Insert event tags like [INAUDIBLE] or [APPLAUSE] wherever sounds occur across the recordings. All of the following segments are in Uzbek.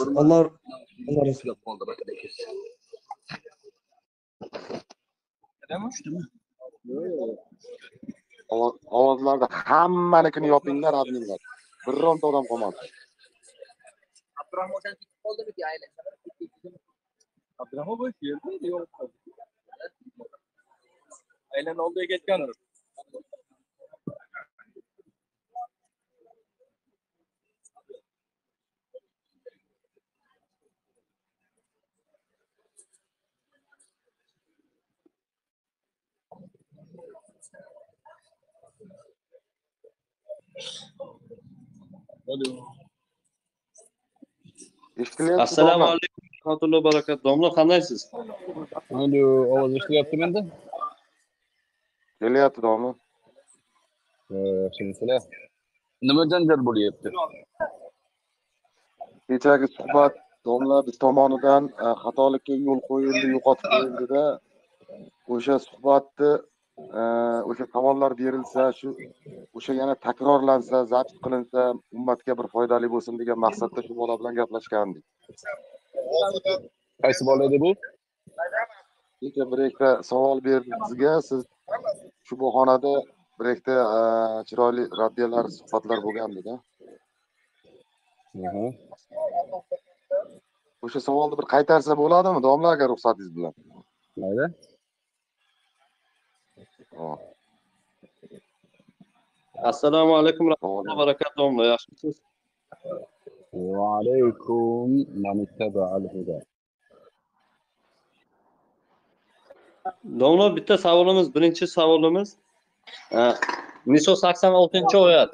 alloh alloh razı ushlab qoldi bakadek Ovoz- ovozlarda hammanikini yopinglar adminlar bironta odam qolmadi. Abdurahmon o'shani ketib qoldimiki aylansa abdurahmon bo'lish yerda yo'q. Aylan oldiga ketgandir eshitilyapti assalomu alaykum rahmatullohi barakatuh domla qandaysiz? Alo ovoz eshitilyaptimi endi? Kelyapti domla yaxshimisizlar. Nima janjal bo'lyapti? Kechagi suhbat domla biz tomonidan e, xatolikka yo'l qo'yildi yo'qotib qo'yildida. O'sha suhbatni o'sha savollar berilsa shu o'sha yana takrorlansa zabt qilinsa ummatga bir foydali bo'lsin degan maqsadda shu bola bilan gaplashgandik qaysi bola edi bu? Kecha bir ikkita savol berdi bizga. Siz shu bahonada bir ikkita e, chiroyli raddiyalar suhbatlar bo'lgandida o'sha savolni bir qaytarsa bo'ladimi? Domla agar ruxsatingiz bilan. Mayli. assalomu alaykum rahmatullohi va barakatuh omla yaxshimisiz va domla bitta savolimiz birinchi savolimiz. Niso sakson oltinchi oyat.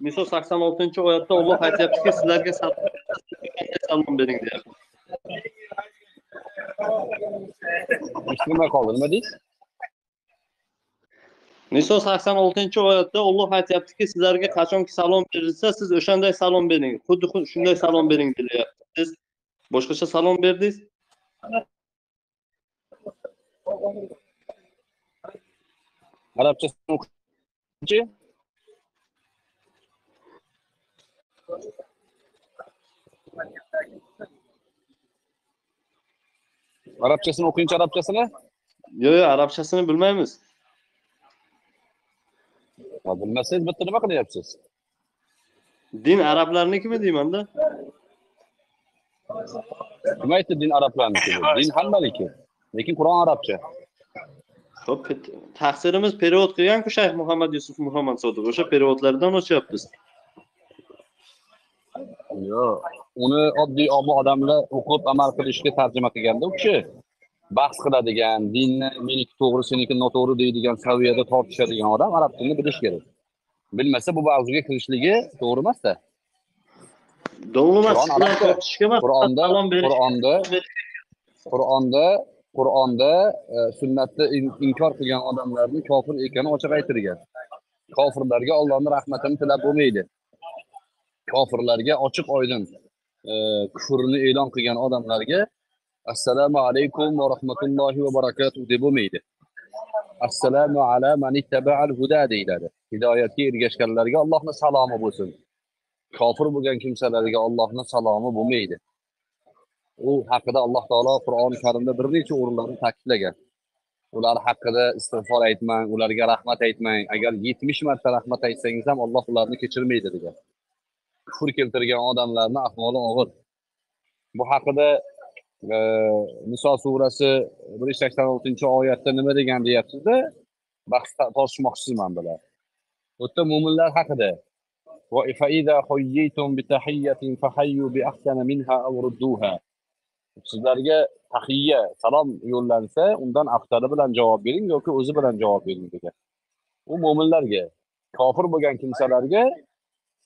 Niso sakson oltinchi oyatda olloh aytyaptiki sizlarga salom bering deyapti. Eshitmay qoldi nima deysiz? Niso sakson oltinchi oyatda olloh aytyaptiki sizlarga qachonki salom berilsa siz o'shanday salom bering xuddi xuddi shunday salom bering deyapti siz boshqacha salom berdingiz o'qishchi arabchasini o'qingchi arabchasini yo'q yo'q arabchasini bilmaymiz bilmasangiz bitta nima qilyapsiz din arablarnikimi deymanda kim aytdi din arablarniki din hammaniki lekin qur'on arabcha pet- taqsirimiz perevod qilganku shayx muhammad yusuf muhammad sodiq o'sha perevodlardan o'chyapmiz yo'q uni oddiy omma odamlar o'qib amal qilishga tarjima qilganda u kishi bahs qiladigan dinni meniki to'g'ri seniki noto'g'ri deydigan saviyada tortishadigan odam arab tilini bilishi kerak. Bilmasa bu mavzuga kirishligi to'g'ri emasda. Tortishga emas qur'onda qur'onda qur'onda qur'onda e, sunnatni in- inkor qilgan odamlarni kofir ekani ochiq aytilgan. Kofirlarga ollohni rahmatini tilab bo'lmaydi. Kofirlarga ochiq oydin e, kufrni e'lon qilgan odamlarga assalomu alaykum va rahmatullohi va barakatuh deb bo'lmaydi assalomu ala man ittaba'al huda deyiladi. Hidoyatga ergashganlarga allohni salomi bo'lsin. Kofir bo'lgan kimsalarga allohni salomi bo'lmaydi. U haqida alloh taolo qur'oni karimda bir necha o'rinlarda ta'kidlagan. Ular haqida istig'for aytmang ularga rahmat aytmang. Agar yetmish marta rahmat aytsangiz ham alloh ularni kechirmaydi degan. Kufr keltirgan odamlarni ahvoli og'ir. Bu haqida niso surasi bir yuz sakson oltinchi oyatda nima degan deyapsizda bahs tortishmoqchisiman bular bu yerda mo'minlar haqida sizlarga tahiyya salom yo'llansa undan aftari bilan javob bering yoki o'zi bilan javob bering degan. U mo'minlarga kofir bo'lgan kimsalarga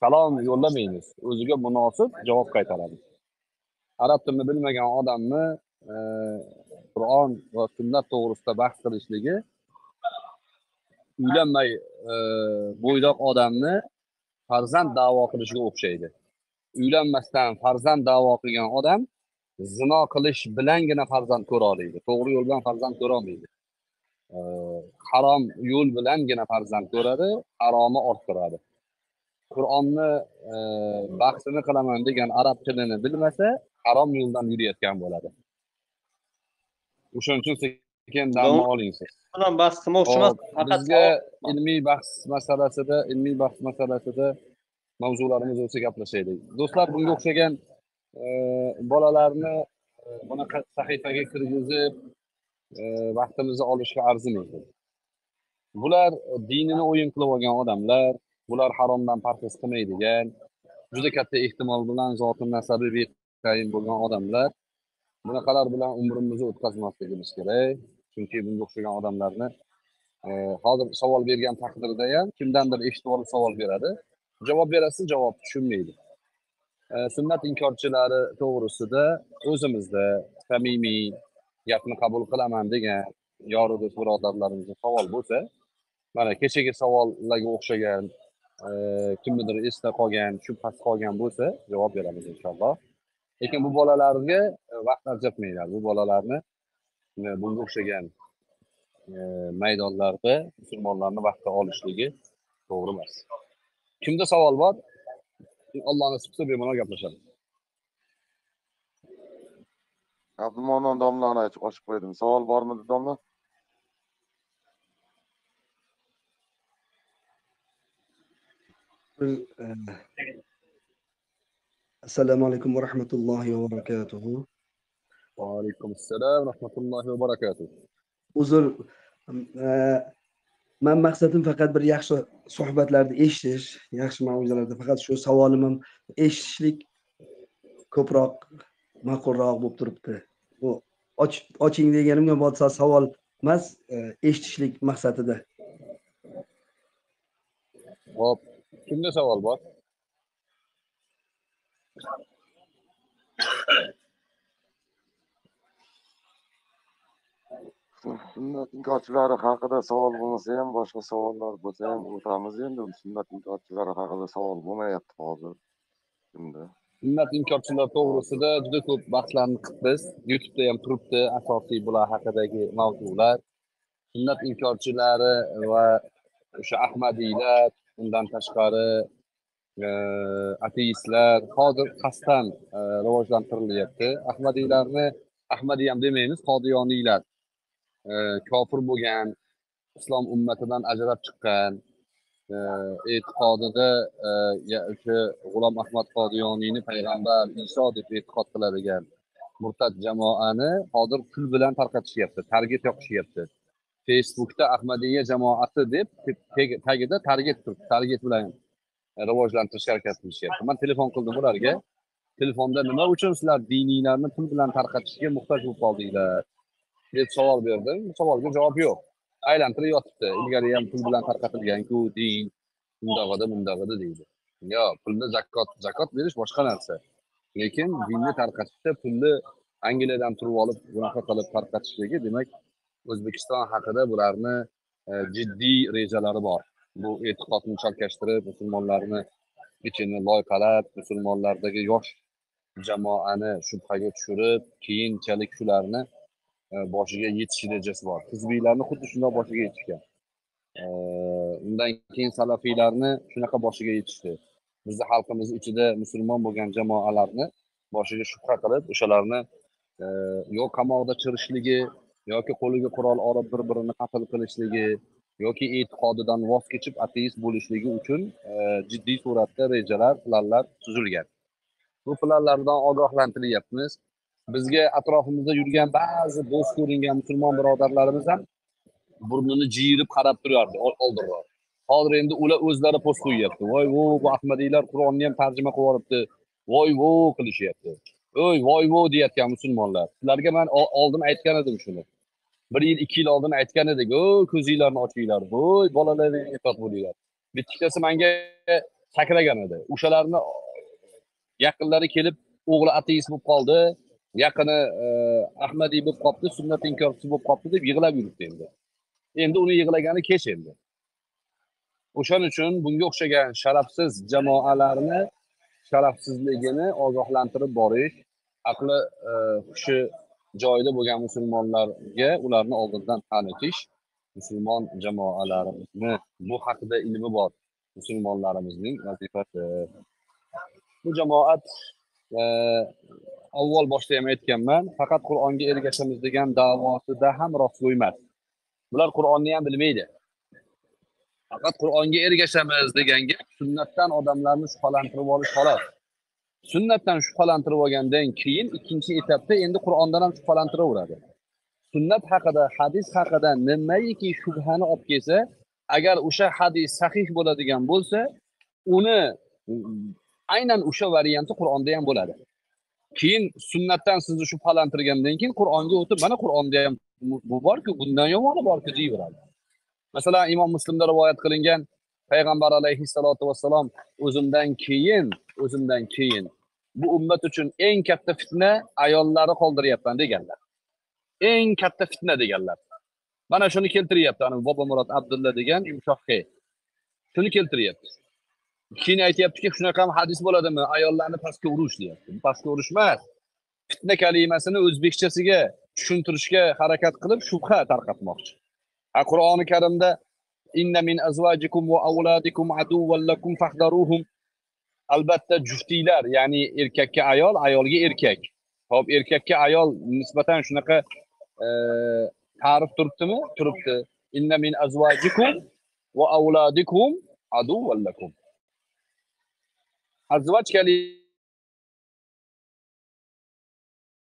salom yo'llamaymiz. O'ziga munosib javob qaytaramiz. Arab tilini bilmagan odamni e, qur'on va sunnat to'g'risida bahs qilishligi uylanmay e, bo'ydoq odamni farzand da'vo qilishga o'xshaydi. Uylanmasdan farzand da'vo qilgan odam zino qilish bilangina farzand ko'ra oladi to'g'ri yo'l bilan farzand ko'rolmaydi e, harom yo'l bilangina farzand ko'radi haromi orttiradi. Qur'onni e, bahsini qilaman degan arab tilini bilmasa harom yo'ldan yurayotgan bo'ladi. O'shaning uchun sekin Don- oling siz. Bilan bahs qilmoqchi emas bizga ilmiy bahs masalasida ilmiy bahs masalasida mavzularimiz bo'lsa gaplashaylik. Do'stlar bunga o'xshagan e, bolalarni e, bunaqa sahifaga kirgizib e, vaqtimizni olishga arzimaydi bular dinini o'yin qilib olgan odamlar bular haromdan parhez qilmaydigan juda katta ehtimol bilan zoti nasabi beqayin bo'lgan odamlar. Bunaqalar bilan umrimizni o'tkazmasligimiz kerak chunki bunga o'xshagan odamlarni e, hozir savol bergan taqdirda ham kimdandir eshitib olib savol beradi. Javob berasiz javob tushunmaydi. E, sunnat inkorchilari to'g'risida o'zimizda samimiy gapni qabul qilaman degan yori do'st birodarlarimizda savol bo'lsa mana kechagi savollarga o'xshagan kimnidir esda qolgan shubhasi qolgan bo'lsa javob beramiz inshaalloh. Lekin bu bolalarga vaqt ajratmanglar bu bolalarni bunga o'xshagan maydonlarda musulmonlarni vaqtga olishligi to'g'ri emas. Kimda savol bor? Alloh nasib qilsa bemalol gaplashamiz. Abdulmonon domlani ochib qo'ydim savol bormidi domla assalomu alaykum va rahmatullohi va barakatuhu va alaykum assalom rahmatullohi va barakatuh uzr man maqsadim faqat bir yaxshi suhbatlarni eshitish yaxshi mavzularda faqat shu savolim ham eshitishlik ko'proq ma'qulroq bo'lib turibdi. Bu och- oching deganimga bu savol emas e, eshitishlik maqsadida. Hop kimda savol bor sunnat inkorchilari haqida savol bo'lmasa ham boshqa savollar bo'lsa ham o'tamiz endi. Sunnat inkorchilari haqida savol bo'lmayapti hozir. Kimda? Sunnat inkorchilar to'g'risida juda ko'p bahslarni qilibmiz youtubeda ham turibdi asosiy bular haqidagi mavzular. Sunnat inkorchilari va o'sha ahmadiylar undan tashqari e, ateistlar hozir qasddan e, rivojlantirilyapti ahmadiylarni ahmadiy ham demaymiz qodiyoniylar e, kofir bo'lgan islom ummatidan ajrab chiqqan e, e'tiqodida e, o'sha g'ulom ahmad qodiyoniyni payg'ambar iso deb e'tiqod qiladigan murtad jamoani hozir pul bilan tarqatishyapti target yoqishyapti. Facebookda ahmadiyya jamoati deb tagida target turibdi target bilan e, rivojlantirishga harakat qilishyapti man telefon qildim ularga. Telefonda nima uchun sizlar diniylarni pul bilan tarqatishga muhtoj bo'lib qoldinglar? Deb savol berdim. Savolga javob yo'q. Aylantirib yotibdi. Ilgari ham pul bilan tarqatilganku din. Bundoq edi deydi. Yo'q pulni zakot zakot berish boshqa narsa. Lekin dinni tarqatishda pulni angliyadan turib olib bunaqa qilib tarqatishligi demak o'zbekiston haqida bularni e, jiddiy rejalari bor. Bu e'tiqodni chalkashtirib musulmonlarni ichini loyqalab musulmonlardagi yosh jamoani shubhaga tushirib keyinchalik shularni e, boshiga yetish rejasi bor. Hizbiylarni xuddi shundoq boshiga yetishgan. E, undan keyin salafiylarni shunaqa boshiga yetishdi. Bizni xalqimiz ichida musulmon bo'lgan jamoalarni boshiga shubha qilib o'shalarni yo qamoqda chirishligi yoki qo'liga qurol olib bir birini qatl qilishligi yoki e'tiqodidan voz kechib ateist bo'lishligi uchun e, jiddiy suratda rejalar planlar tuzilgan. Bu planlardan ogohlantirilyapmiz bizga atrofimizda yurgan ba'zi do'st ko'ringan musulmon birodarlarimiz ham burnini jiyirib qarab turardi oldinroq hozir endi ular o'zlari post qo'yyapti. Voy vo bu ahmadiylar qur'onni ham tarjima qilib yuboribdi. Voy vo qilishyapti. O'y voy vo deyayotgan musulmonlar. Sizlarga man oldin aytgan edim shuni. Bir yil ikki yil oldin aytgan edik o ko'zinglarni ochinglar voy bolalaringga ehtiyot bo'linglar. Bittasi manga sakragan edi. O'shalarni e, yaqinlari kelib o'g'li ateist bo'lib qoldi yaqini e, ahmadiy bo'lib qolibdi sunnat inkorchisi bo'lib qolibdi deb yig'lab yuribdi endi. Endi uni yig'lagani kech endi. O'shaning uchun bunga o'xshagan sharafsiz jamoalarni sharafsizligini ogohlantirib borish aqli e, hushi joyida bo'lgan musulmonlarga ularni oldindan tanitish musulmon jamoalarimizni bu haqida ilmi bor musulmonlarimizning vazifasi. Bu jamoat e, avval boshda ham aytganman faqat qur'onga ergashamiz degan davosida ham rostgo'y emas bular qur'onni ham bilmaydi. Faqat qur'onga ergashamiz degan gap sunnatdan odamlarni shubhalantirib olish xolos. Sunnatdan shubhalantirib olgandan keyin ikkinchi etapda endi qur'ondan ham shubhalantiraveradi sunnat haqida hadis haqida nimaiki shubhani olib kelsa agar o'sha hadis sahih bo'ladigan bo'lsa uni aynan o'sha varianti qur'onda ham bo'ladi. Keyin sunnatdan sizni shubhalantirgandan keyin qur'onga o'tib mana qur'onda ham bu borku bundan yomoni borku deyaveradi masalan imom muslimda rivoyat qilingan payg'ambar alayhissalotu vassalom o'zimdan keyin o'zimdan keyin. Bu ummat uchun eng katta fitna ayollari qoldiryapman deganlar. Eng katta fitna deganlar. Mana shuni keltiryapti ani bobomurod abdulla degan yumshoq shuni keltiryapti. Keyin aytyaptiki shunaqa ham hadis bo'ladimi? Ayollarni pastga urish deyapti. Pastga urish emas. Fitna kalimasini o'zbekchasiga tushuntirishga harakat qilib shubha tarqatmoqchi. A qur'oni karimda inna min azvajikum va avladikum aduwwan lakum fahdaruhum albatta juftiylar ya'ni erkakka ayol ayolga erkak. Hop erkakka ayol nisbatan shunaqa e, ta'rif turibdimi? Turibdi. Inna min azvajikum va avladikum aduwwan lakum. Azvaj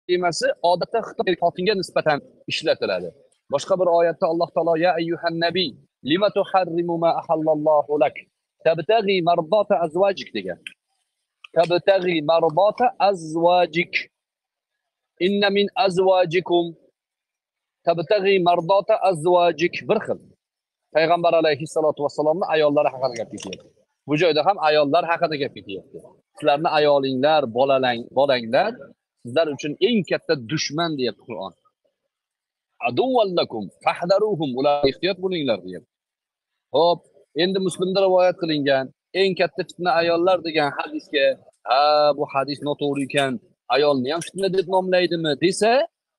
kalimasi odatda xitob xotinga nisbatan ishlatiladi. Boshqa bir oyatda alloh taolo ya ayyuhan nabiy lima tuharrimu ma ahallallohu lak? Tabtag'i mardota azvajik degan. Tabtag'i mardota azvajik inna min azvajikum tabtag'i mardota azvajik bir xil. Payg'ambar alayhissalotu vassalomni ayollari haqida gap ketyapti. Bu joyda ham ayollar haqida gap ketyapti. Sizlarni ayolinglar bolalang bolanglar sizlar uchun eng katta dushman deyapti qur'on. Aduvallakum fahdaruhum. Ular ehtiyot bo'linglar deyapti. Ho'p endi muslimda rivoyat qilingan eng katta fitna ayollar degan hadisga ha bu hadis noto'g'ri ekan ayolni ham fitna deb nomlaydimi desa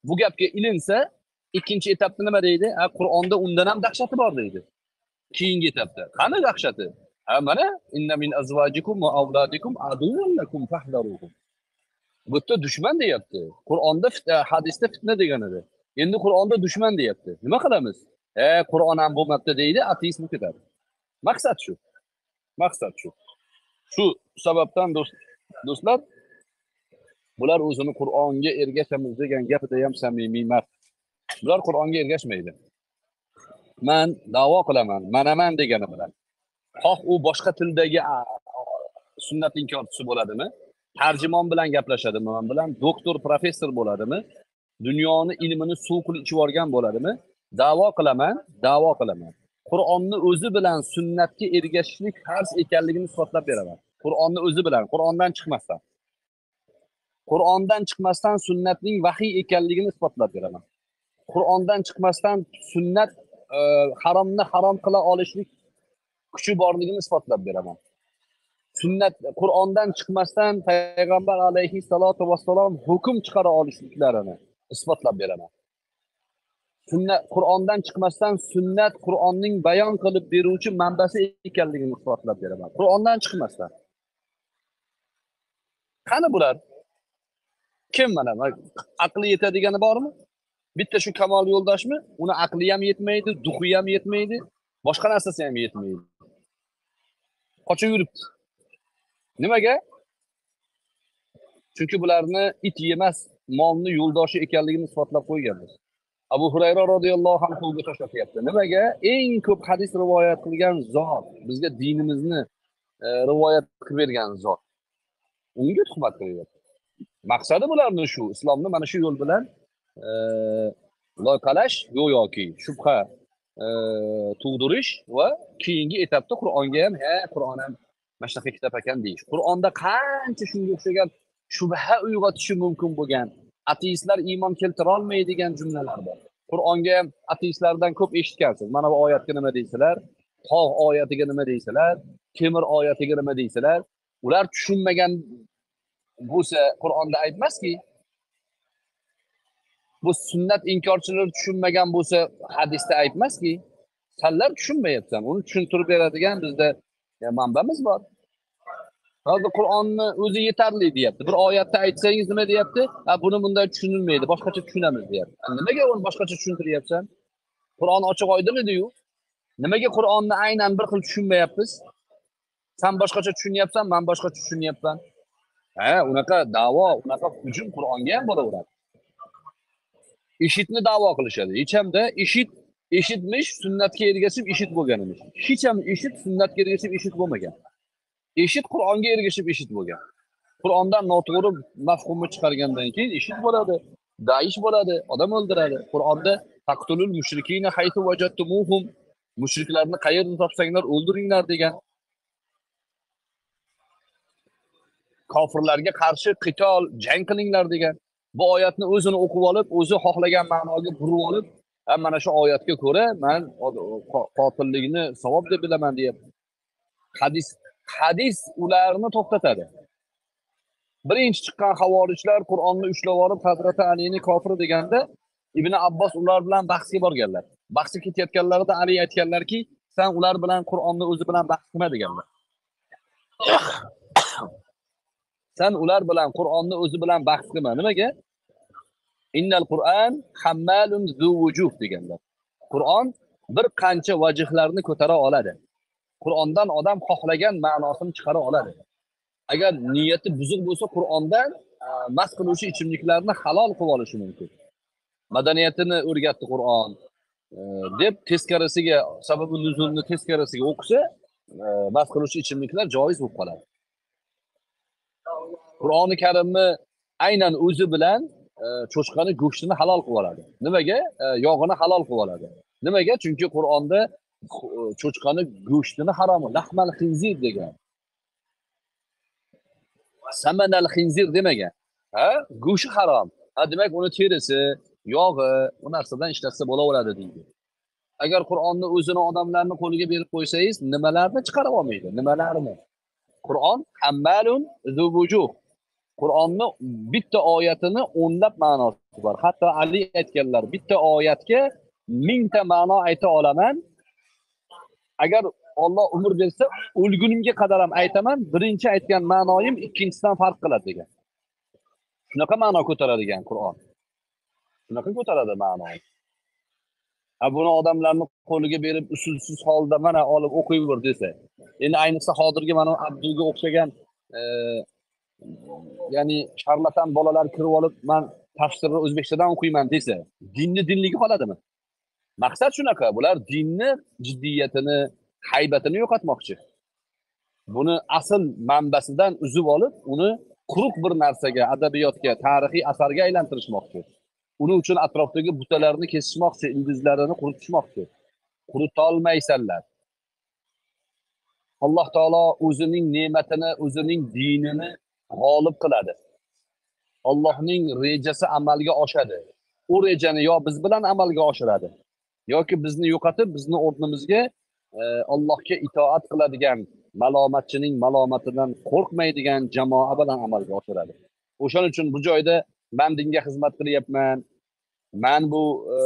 bu gapga ilinsa ikkinchi etapda nima deydi? Ha qur'onda undan ham dahshati bor deydi. Keyingi etapda qani dahshati? Ha mana inna min azvajikum va avladikum lakum fahdaruhum bu yerda dushman deyapti. Qur'onda e, hadisda fitna degan edi. Endi qur'onda dushman deyapti. Nima qilamiz? E qur'on ham bo'lmabdi deydi ateist bo'lib ketadi. Maqsad shu. Maqsad shu. Shu sababdan do'st- do'stlar bular o'zini qur'onga ergashamiz degan gapida ham samimiy emas bular qur'onga ergashmaydi. Man da'vo qilaman manaman degani bilan. Xoh u boshqa tildagi sunnat inkorchisi bo'ladimi? Tarjimon bilan gaplashadimi man bilan doktor professor bo'ladimi? Dunyoni ilmini suv qilib ichib yuborgan bo'ladimi? Da'vo qilaman da'vo qilaman. Qur'onni o'zi bilan sunnatga ergashishlik farz ekanligini isbotlab beraman. Qur'onni o'zi bilan qur'ondan chiqmasdan. Qur'ondan chiqmasdan sunnatning vahiy ekanligini isbotlab beraman. Qur'ondan chiqmasdan sunnat e, haromni harom qila olishlik kuchi borligini isbotlab beraman. Sunnat qur'ondan chiqmasdan payg'ambar alayhissalotu vassalom hukm chiqara olishliklarini isbotlab beraman. Sunnat qur'ondan chiqmasdan sunnat qur'onning bayon qilib beruvchi manbasi ekanligini isbotlab beraman. Qur'ondan chiqmasdan. Qani bular? Kim mana? Aqli yetadigani bormi? Bitta shu kamol yo'ldoshmi? Uni aqli ham yetmaydi duhi ham yetmaydi boshqa narsasi ham yetmaydi. Qochib yuribdi. Nimaga? Chunki bularni it yemas molni yo'ldoshi ekanligini isbotlab qo'yganmiz. Abu hurayra roziyallohu anhuga tashlatyapti nimaga? Eng ko'p hadis rivoyat qilgan zot bizga dinimizni e, rivoyat qilib bergan zot. Unga tuhmat qilyapti. Maqsadi bularni shu islomni mana shu yo'l bilan e, loyqalash go'yoki shubha e, tug'dirish va keyingi etapda qur'onga ham ha qur'on ham mana shunaqa kitob ekan deyish. Qur'onda qancha shunga o'xshagan shubha uyg'otishi mumkin bo'lgan ateistlar iymon keltirolmaydigan jumlalar bor. Qur'onga ham ateistlardan ko'p eshitgansiz. Mana bu oyatga nima deysizlar tog' oyatiga nima deysizlar temir oyatiga nima deysizlar ular tushunmagan bo'lsa qur'onda ayb emaski bu sunnat inkorchilari tushunmagan bo'lsa hadisda ayb emaski sanlar tushunmayapsan. Uni tushuntirib beradigan bizda manbamiz bor. Hozir qur'onni o'zi yetarli deyapti. Bir oyatni aytsangiz nima deyapti? Ha buni bunday tushunilmaydi boshqacha tushunamiz deyapti. Nimaga uni boshqacha tushuntiryapsan? Qur'on ochiq oydin ediyu nimaga qur'onni aynan bir xil tushunmayapmiz? San boshqacha tushunyapsan man boshqacha tushunyapman. Ha unaqa da'vo unaqa hujum qur'onga ham bo'laveradi. Ishitni da'vo qilishadi. Hech hamda ishit eshitmish sunnatga ergashib ishit bo'lgan emish hech ham eshit sunnatga ergashib ishit bo'lmagan. Eshit qur'onga ergashib eshit bo'lgan. Qur'ondan noto'g'ri mafhumni chiqargandan keyin eshit bo'ladi daish bo'ladi odam o'ldiradi. Qur'onda taqtulul mushrikina haythu vajattumuhum mushriklarni qayerda topsanglar o'ldiringlar degan. Kofirlarga qarshi qitol jang qilinglar degan. Bu oyatni o'zini o'qib olib o'zi xohlagan ma'noga burib olib mana shu oyatga ko'ra man qotillikni savob deb bilaman deyapti. Hadis hadis ularni to'xtatadi. Birinchi chiqqan havorijlar qur'onni ushlab olib hazrati alini kofir deganda ibn abbos ular bilan bahsga borganlar. Bahsga ketayotganlarida ali aytganlarki san ular bilan qur'onni o'zi bilan bahs qilma deganlar. [COUGHS] San ular bilan qur'onni o'zi bilan bahs qilma. Nimaga? Innal qur'an hammalun zu vujuh deganlar. Qur'on bir qancha vajhlarni ko'tara oladi. Qur'ondan odam xohlagan ma'nosini chiqara oladi. Agar niyati buzuq bo'lsa qur'ondan e, mast qiluvchi ichimliklarni halol qilib olishi mumkin. Madaniyatini o'rgatdi qur'on e, deb teskarisiga sababi nuzulni teskarisiga o'qisa e, mast qiluvchi ichimliklar joiz bo'lib qoladi. Qur'oni karimni aynan o'zi bilan cho'chqani go'shtini halol qilib oladi. Nimaga? Yog'ini halol qilib oladi. Nimaga? Chunki qur'onda cho'chqani go'shtini haromi lahmal xinzir degan. Samanal xinzir demagan. Ha? Go'shti harom. Ha demak uni terisi yog'i u narsadan ishlatsa bo'laveradi deydi. Agar qur'onni o'zini odamlarni qo'liga berib qo'ysangiz nimalarni chiqarib olmaydi? Nimalarni? Qur'on hammalun vujuh. Qur'onni bitta oyatini o'nlab ma'nosi bor. Hatto ali aytganlar bitta oyatga mingta ma'no ayta olaman agar olloh umr bersa o'lgunimga qadar ham aytaman birinchi aytgan ma'noyim ikkinchisidan farq qiladi degan. Shunaqa ma'no ko'taradigan qur'on. Shunaqa ko'taradi ma'no. Ha buni odamlarni qo'liga berib usulsiz holda mana olib o'qiyver desa endi ayniqsa hozirgi mana abduga o'xshagan e, ya'ni sharlatan bolalar kirib olib man tafsirni o'zbekchadan o'qiyman desa dinni dinligi qoladimi? Maqsad shunaqa bular dinni jiddiyatini haybatini yo'qotmoqchi. Buni asl manbasidan uzib olib uni quruq bir narsaga adabiyotga tarixiy asarga aylantirishmoqchi. Uning uchun atrofdagi butalarni kesishmoqchi ildizlarini quritishmoqchi quritolmaysanlar alloh taolo o'zining ne'matini o'zining dinini g'olib qiladi. Allohning rejasi amalga oshadi. U rejani yo biz bilan amalga oshiradi yoki bizni yo'qotib bizni o'rnimizga e, allohga itoat qiladigan malomatchining malomatidan qo'rqmaydigan jamoa bilan amalga oshiradi. O'shaning uchun bu joyda man dinga xizmat qilyapman man bu e,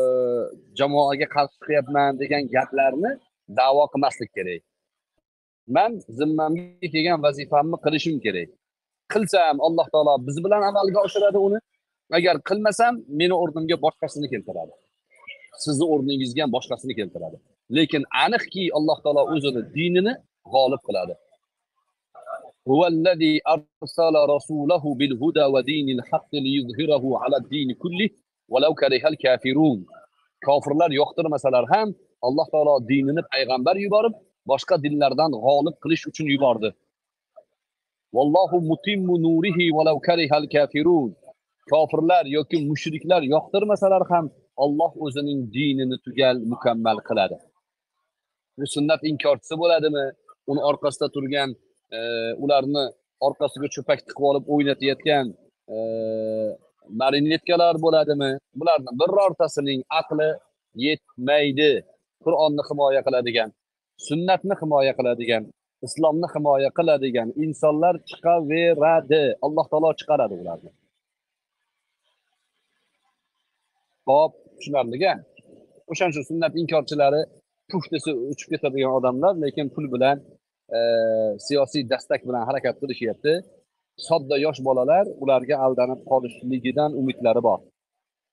jamoaga qarshi chiqyapman degan gaplarni da'vo qilmaslik kerak. Man zimmamga kelgan vazifamni qilishim kerak. Qilsam alloh taolo biz bilan amalga oshiradi uni. Agar qilmasam meni o'rnimga boshqasini keltiradi. sizni o'rningizga ham boshqasini keltiradi lekin aniqki alloh taolo o'zini dinini g'olib qiladi هو الذي أرسل رسوله بالهدى ودين الحق ليظهره على الدين كله ولو كره الكافرون kofirlar yoqtirmasalar ham alloh taolo dinini payg'ambar yuborib boshqa dinlardan g'olib qilish uchun yubordi vallohu mutimmu nurihi valau karihal kafirun kofirlar yoki mushriklar yoqtirmasalar ham olloh o'zining dinini tugal mukammal qiladi. Bu sunnat inkorchisi bo'ladimi? Uni orqasida turgan e, ularni orqasiga cho'pak tiqib olib o'ynatayotgan e, marinetkalar bo'ladimi? Bularni birortasining aqli yetmaydi. Qur'onni himoya qiladigan sunnatni himoya qiladigan islomni himoya qiladigan insonlar chiqaveradi. Alloh taolo chiqaradi ularni. Hop tushunarliga o'shaning uchun sunnat inkorchilari puf desa uchib ketadigan odamlar lekin pul bilan e, siyosiy dastak bilan harakat qilishyapti. Sodda yosh bolalar ularga aldanib qolishligidan umidlari bor.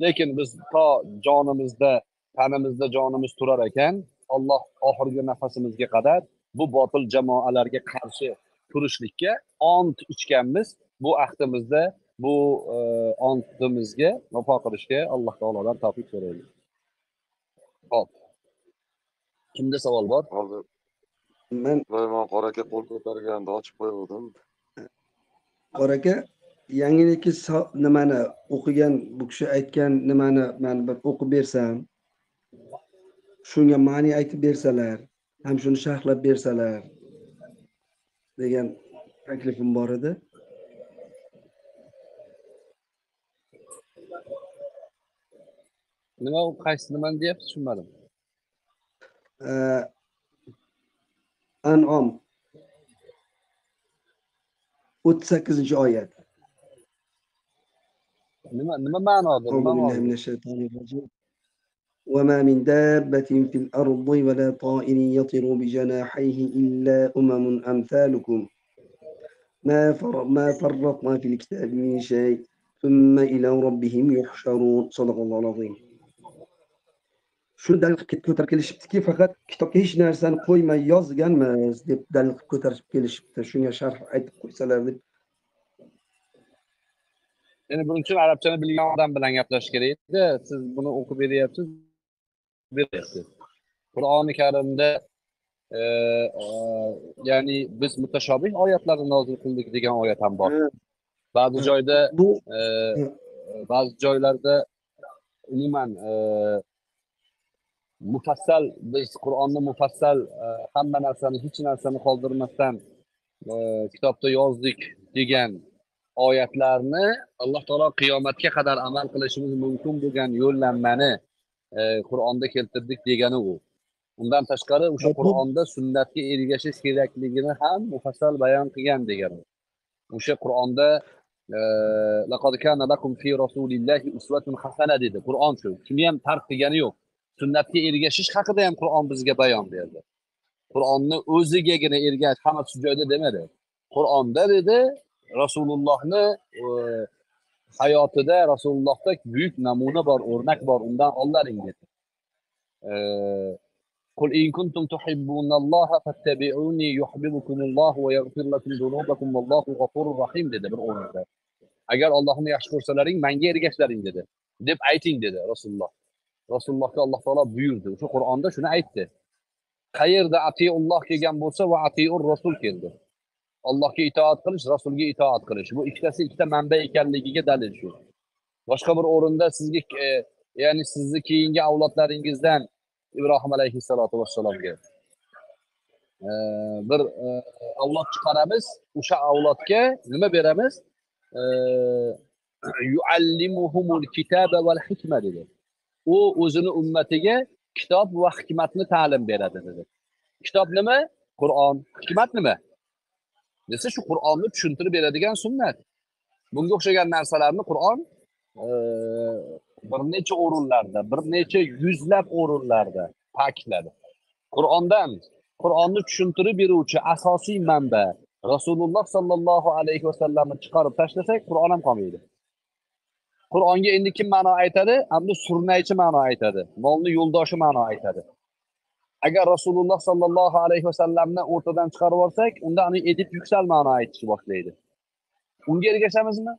Lekin biz to jonimizda tanimizda jonimiz turar ekan alloh oxirgi nafasimizga qadar bu botil jamoalarga qarshi turishlikka ont ichganmiz. Bu ahdimizda bu e, ontimizga vafo qilishga alloh taolodan tavfiq so'raymiz hop. Kimda savol bor? Hozir man sulaymon qora aka qo'l ko'targanda ochib qo'ygandim qora aka yanginiki nimani o'qigan bu kishi aytgan nimani man bir o'qib bersam shunga ma'ni aytib bersalar ham shuni sharhlab bersalar degan taklifim bor edi nima u qaysi nimani deyapsiz tushunmadim anom o'ttiz sakkizinchi oyat nima nima ma'noda وما من دابة في الأرض ولا طائر يطير بجناحيه إلا أمم أمثالكم. ما فر ما فرطنا في الكتاب من شيء ثم إلى ربهم يحشرون. صدق الله العظيم. Shuni dalil qilib ko'tarib kelishibdiki faqat kitobga hech narsani qo'ymay yozganmiz deb dalil qilib ko'tarib kelishibdi. Shunga sharh aytib qo'ysalar deb. Endi buning uchun arabchani bilgan odam bilan gaplashish kerak edi. Siz buni o'qib beryapsiz. Qur'oni karimda e, e, ya'ni biz mutashobih oyatlarni nozil qildik degan oyat ham bor. Ba'zi joyda bu e, ba'zi joylarda umuman mufassal biz qur'onni mufassal e, hamma narsani hech narsani qoldirmasdan e, kitobda yozdik degan oyatlarni alloh taolo qiyomatga qadar amal qilishimiz mumkin bo'lgan yo'llanmani e, qur'onda keltirdik degani u. Undan tashqari o'sha qur'onda sunnatga ergashish kerakligini ham mufassal bayon qilgan degani o'sha qur'onda laqad kana lakum fi rasulillahi uswatun hasana dedi. Qur'on shu. Shuni ham tark qilgani yo'q sunnatga ergashish haqida ham qur'on bizga bayon berdi qur'onni o'zigagina ergash hammasi joyda demadi qur'onda dedi rasulullohni e, hayotida rasulullohda buyuk namuna bor o'rnak bor undan ollaring dedi E, قل إن كنتم تحبون الله فاتبعوني يحببكم الله ويغفر لكم ذنوبكم والله غفور رحيم dedi bir o'rinda agar Allohni yaxshi ko'rsalaring menga ergashlaring dedi deb ayting dedi rasululloh Rasulullohga alloh taolo buyurdi. O'sha qur'onda shuni aytdi. Qayerda atiulloh kelgan bo'lsa va atiur rasul keldi. Allohga itoat qilish rasulga itoat qilish. Bu ikkitasi ikkita manba ekanligiga dalil shu. Boshqa bir o'rinda sizga e, ya'ni sizni keyingi avlodlaringizdan ibrohim alayhissalotu vassalomga. E, bir e, avlod chiqaramiz. O'sha avlodga nima beramiz? E, yuallimuhumul kitaba val hikma dedi. U o'zini ummatiga kitob va hikmatni ta'lim beradi dedi. Kitob nima? Qur'on. Hikmat nima? Desa shu qur'onni tushuntirib beradigan sunnat. Bunga o'xshagan narsalarni qur'on e, bir necha o'rinlarda bir necha yuzlab o'rinlarda ta'kidladi. Qur'ondan qur'onni tushuntirib beruvchi asosiy manba rasululloh sollallohu alayhi vasallamni chiqarib tashlasak qur'on ham qolmaydi. Qur'onga endi kim ma'no aytadi? Hamda surnaychi ma'no aytadi. Molni yo'ldoshi ma'no aytadi. Agar rasululloh sollallohu alayhi vasallamni o'rtadan chiqarib yuborsak unda uni edib yuksal ma'no aytishni boshlaydi. Unga ergashamizmi?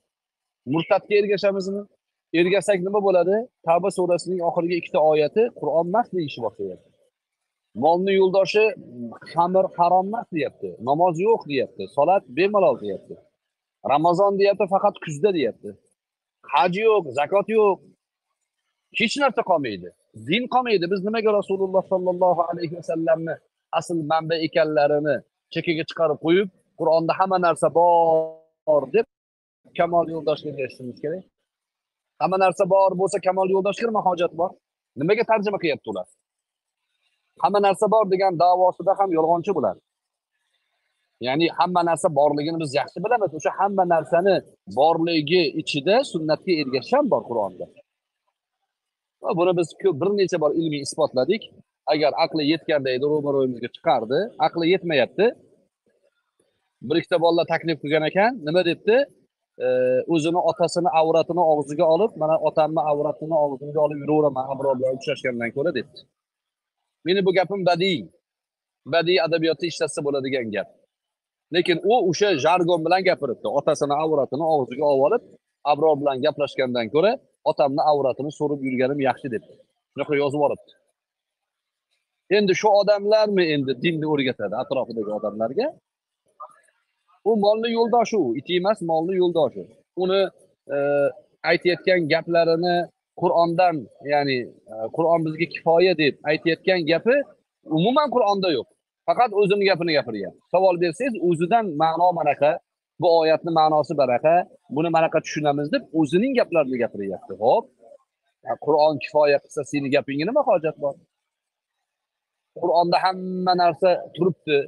Murtadga ergashamizmi? Ergasak nima bo'ladi? Tavba surasining oxirgi ikkita oyati qur'on emas deyishni boshlayapti. Molni yo'ldoshi xamir harom emas deyapti. Namoz yo'q deyapti. Solat bemalol deyapti. Ramazon deyapti faqat kuzda deyapti. Haj yo'q zakot yo'q. Hech narsa qolmaydi. Din qolmaydi. Biz nimaga rasululloh sollallohu alayhi vasallamni asl manba ekanlarini chekkaga chiqarib qo'yib qur'onda hamma narsa bor deb kamol yo'ldoshga ergashishimiz kerak. Hamma narsa bor bo'lsa kamol yo'ldoshga nima hojat bor? Nimaga tarjima qilyapti ular? Hamma narsa bor degan davosida ham yolg'onchi bo'ladi. Ya'ni hamma narsa borligini biz yaxshi bilamiz. O'sha hamma narsani borligi ichida sunnatga ergashish ham bor qur'onda. Va buni biz ko'p bir necha bor ilmiy isbotladik. Agar aqli yetganda edi ro'ma ro'yimizga chiqardi. Aqli yetmayapti. Bir ikkita bolalar taklif qilgan ekan nima debdi? O'zini otasini avratini og'ziga olib mana otamni avratini og'zimga olib yuraveraman birov bilan uchrashgandan ko'ra debdi. Meni bu gapim badiiy badiiy adabiyotda ishlatsa bo'ladigan gap. Lekin u o'sha jargon bilan gapiribdi otasini avratini og'ziga olib olib abror bilan gaplashgandan ko'ra otamni avratini so'rib yurganim yaxshi debdi. Shunaqa yozib olibdi. Endi shu odamlarmi endi dinni o'rgatadi atrofidagi odamlarga? U molni yo'ldoshi u it emas molni yo'ldoshi uni e, aytayotgan gaplarini qur'ondan ya'ni e, qur'on bizga kifoya deb aytayotgan gapi umuman qur'onda yo'q. Faqat o'zini gapini gapirgan. Savol bersangiz o'zidan ma'no manaqa bu oyatni ma'nosi bunaqa buni manaqa tushunamiz deb o'zining gaplarini gapiryapti ho'p qur'on kifoya qilsa seni gapingga nima hojat bor? Qur'onda hamma narsa turibdi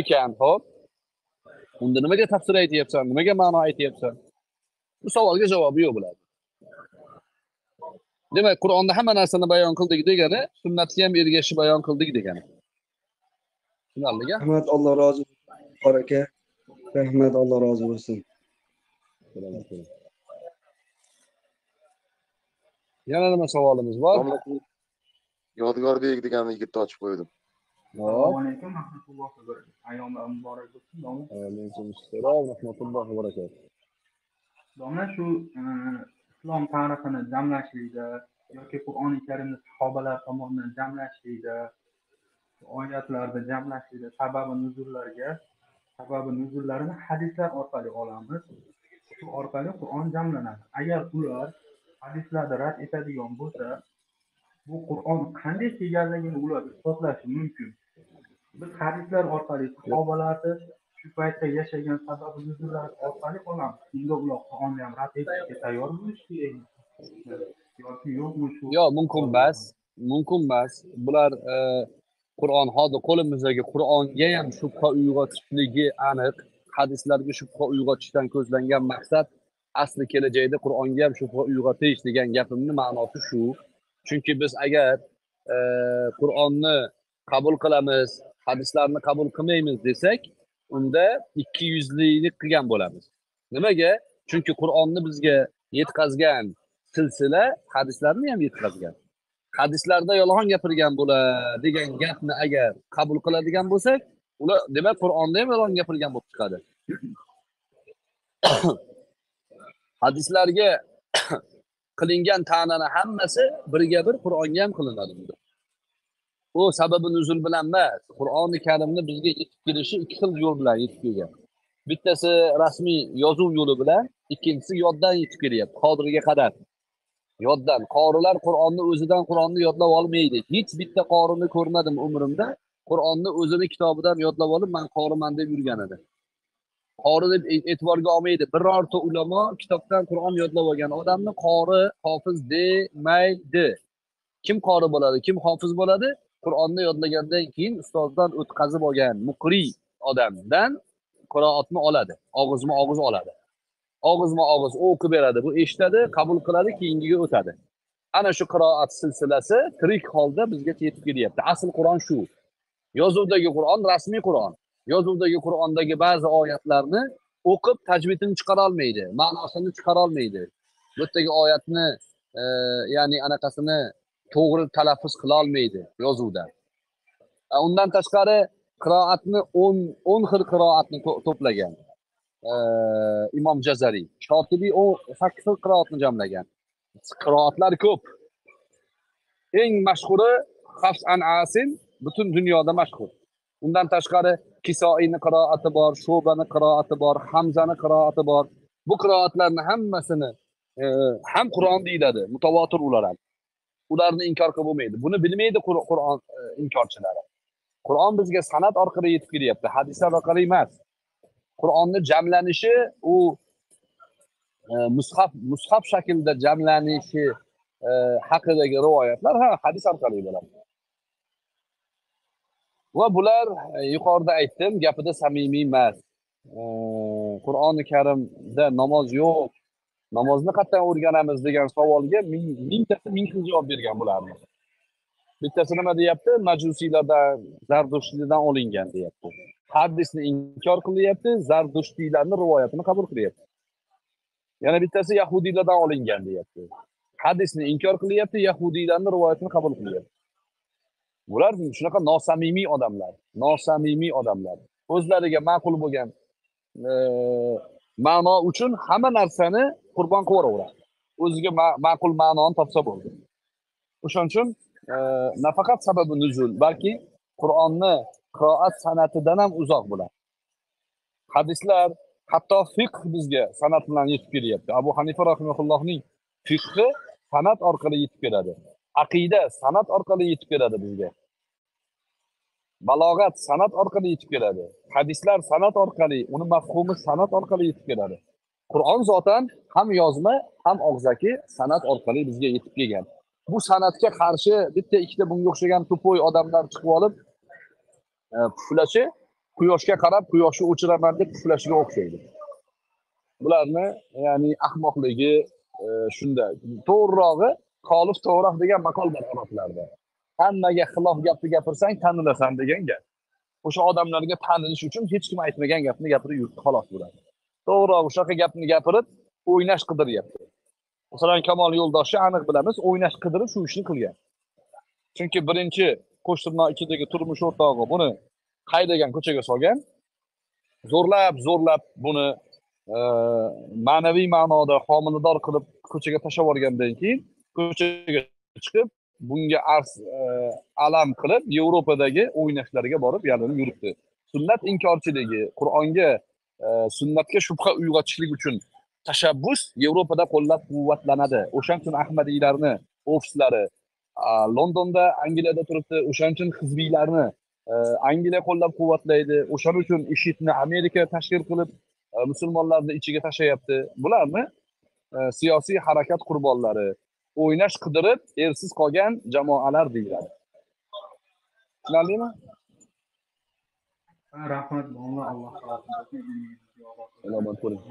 ekan ho'p unda nimaga tafsir aytyapsan nimaga ma'no aytyapsan? Bu savolga javobi yo'q bularni demak qur'onda hamma narsani bayon qildik degani sunnatga ham ergashib bayon qildik degani. Tushunarlimi rahmat alloh rozi bo'lsin. Bor aka rahmat alloh rozi bo'lsin. Yana nima savolimiz bor? Yodgorbek degan yigitni ochib qo'ydim. Assalomu alaykum rahmatullohi va barakatuh. Ayyomlar muborak bo'lsin domla alaykum assalom rahmatullohi va barakatuh domla shu e, islom tarixini jamlashlikda yoki qur'oni karimni sahobalar tomonidan jamlashlikda oyatlarda jamlashlikda sababi nuzullarga sababi nuzullarini hadislar orqali olamiz. Shu orqali qur'on jamlanadi. Agar ular hadislarni rad etadigan bo'lsa bu qur'on qanday kelganligini ular isbotlashi mumkin? Biz hadislar orqali sahobalarni shu paytda yashagan sababi nuzullar orqali olamiz. Shunda ular qur'onni ham rad etishga tayyor bo'lishi kerak? Yoki yo'qmi shu? Yo'q mumkin emas mumkin emas bular e, qur'on hozir qo'limizdagi qur'onga ham shubha uyg'otishligi aniq. Hadislarga shubha uyg'otishdan ko'zlangan maqsad asli kelajakda qur'onga ham shubha uyg'otish degan gapimni ma'nosi shu. Chunki biz agar e, qur'onni qabul qilamiz hadislarni qabul qilmaymiz desak unda ikki yuzlilik qilgan bo'lamiz. Nimaga? Chunki qur'onni bizga yetkazgan silsila hadislarni ham yetkazgan. Hadislarda yolg'on gapirgan bo'lar degan gapni agar qabul qiladigan bo'lsak ular demak qur'onda ham yolg'on gapirgan bo'lib chiqadi. [COUGHS] Hadislarga [COUGHS] qilingan ta'nani hammasi birga bir qur'onga ham qilinadi bunda. U sababi nuzul bilan emas qur'oni karimni bizga yetib kelishi ikki xil yo'l bilan yetib kelgan. Bittasi rasmiy yozuv yo'li bilan ikkinchisi yoddan yetib kelyapti hozirga qadar. Yoddan. Qorilar qur'onni o'zidan qur'onni yodlab olmaydi. Hech bitta qorini ko'rmadim umrimda. Qur'onni o'zini kitobidan yodlab olib man qoriman deb yurgan edi qori deb e-, e'tiborga olmaydi. Birorta ulamo kitobdan qur'on yodlab olgan odamni qori hofiz demaydi. Kim qori bo'ladi kim hofiz bo'ladi? Qur'onni yodlagandan keyin ustozdan o'tkazib olgan muqriy odamdan qiroatni oladi. Og'izma og'iz oladi. Og'izma og'iz. O'qib beradi bu eshitadi qabul qiladi keyingiga o'tadi. Ana shu qiroat silsilasi tirik holda bizgacha yetib kelyapti. Asl qur'on shu. Yozuvdagi qur'on rasmiy qur'on. Yozuvdagi qur'ondagi ba'zi oyatlarni o'qib tajvidini chiqara olmaydi ma'nosini chiqara olmaydi bu yerdagi oyatni e, ya'ni anaqasini to'g'ri talaffuz qila olmaydi yozuvda. Undan tashqari qiroatni o'n o'n xil qiroatni to'plagan. Imom jazariy shotibiy u sakkiz xil qiroatni jamlagan qiroatlar ko'p. Eng mashhuri hafs an asim butun dunyoda mashhur. Undan tashqari kisoiyni qiroati bor sho'bani qiroati bor hamzani qiroati bor. Bu qiroatlarni hammasini e, ham qur'on deyiladi mutavotir ular ham. Ularni inkor qilib bo'lmaydi. Buni bilmaydi qur'on e, inkorchilari qur'on bizga san'at orqali yetib kelyapti hadislar orqali emas. Qur'onni jamlanishi u e, mushaf mushaf jamlanishi e, haqidagi rivoyatlar ha hadis orqali bo'ladi. Va bular e, yuqorida aytdim gapida samimiy emas. E, Qur'oni karimda namoz yo'q namozni qayerdan o'rganamiz degan savolga ming mingtasi ming xil javob bergan bularni. Bittasi nima deyapti? Majusiylardan zardushtiylardan olingan deyapti. Hadisni inkor qilyapti zardushtiylarni rivoyatini qabul qilyapti. Yana bittasi yahudiylardan olingan deyapti. Hadisni inkor qilyapti yahudiylarni rivoyatini qabul qilyapti. Bular shunaqa nosamimiy odamlar nosamimiy odamlar. O'zlariga ma'qul bo'lgan e, ma'no uchun hamma narsani qurbon qilib yuboraveradi. O'ziga ma'qul ma'noni topsa bo'ldi. O'shaning uchun nafaqat sababi nuzul balki qur'onni qiroat san'atidan ham uzoq bo'ladi. Hadislar hatto fiqh bizga san'at bilan yetib kelyapti. Abu hanifa rahimaullohning fiqhi san'at orqali yetib keladi. Aqida san'at orqali yetib keladi bizga. Balog'at san'at orqali yetib keladi. Hadislar san'at orqali uni mafhumi san'at orqali yetib keladi. Qur'on zotan ham yozma ham og'zaki san'at orqali bizga yetib kelgan. Bu san'atga qarshi bitta ikkita bunga o'xshagan tupoy odamlar chiqib olib e, puflashi quyoshga qarab quyoshni o'chiraman deb puflashiga o'xshaydi. Bularni ya'ni ahmoqligi e, shunda to'g'rirog'i qolif to'g'roq degan maqol bor arablarda hammaga xilof gapni gapirsang tanilasan degan gap. O'sha odamlarga tanilish uchun hech kim aytmagan gapni gapirib yuribdi xolos bo'ladi. To'g'rirog'i o'shaqa gapni gapirib o'ynash qidiryapti. Masalan kamol yo'ldoshni aniq bilamiz o'ynash qidirib shu ishni qilgan. Chunki birinchi qo'shtirnoq ichidagi turmush o'rtog'i buni haydagan ko'chaga solgan. Zo'rlab zo'rlab buni e, ma'naviy ma'noda homilador qilib ko'chaga tashlab yuborgandan keyin ko'chaga chiqib bunga arz e, alam qilib yevropadagi o'ynashlarga borib yalinib yuribdi. Sunnat inkorchiligi qur'onga e, sunnatga shubha uyg'otishlik uchun tashabbus yevropada qo'llab quvvatlanadi o'shaning uchun ahmadiylarni ofislari londonda angliyada turibdi. O'shaning uchun hizbiylarni e, angliya qo'llab quvvatlaydi o'shaning uchun ishidni amerika tashkil qilib e, musulmonlarni ichiga tashlayapti. Bularni e, siyosiy harakat qurbonlari o'ynash qidirib ersiz qolgan jamoalar deyiladi. Tushunarlimi? Rahmat alloh salomat bo'ling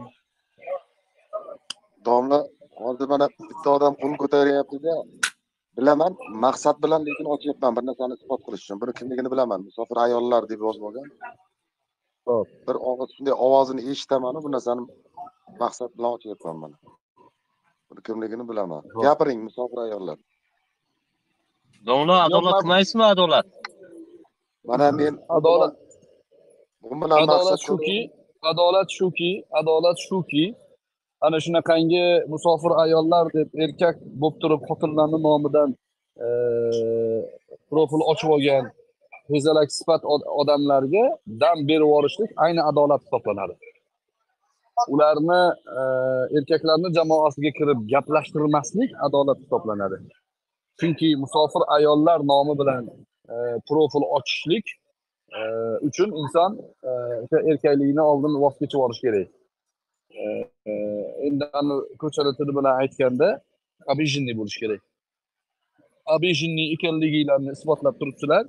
domla hozir mana bitta odam qo'l ko'taryaptida bilaman maqsad bilan lekin ochyapman bir narsani isbot qilish uchun buni kimligini bilaman musofir ayollar deb yozib olgan. Ho'p. bir og'iz shunday ovozini eshitaman bu narsani maqsad bilan ochyapman mana. Buni kimligini bilaman. Gapiring musofir ayollar. Domla adolat qilmaysizmi adolat? Mana men adolat bu bilan adolat maqsad shuki adolat shuki adolat shuki ana shunaqangi musofir ayollar deb erkak bo'lib turib xotinlarni nomidan e, profil ochib olgan hezalak sifat odamlarga dam berib yuborishlik ayni adolat hisoblanadi. Ularni eee, erkaklarni jamoasiga kirib gaplashtirmaslik adolat hisoblanadi. Chunki musofir ayollar nomi bilan e, profil ochishlik e, uchun inson o'sha erkakligini oldin voz kechib yuborish kerak. Endi ani ko'chada tili bilan aytganda обиженный bo'lish kerak. Обиженный ekanliginglarni isbotlab turibsizlar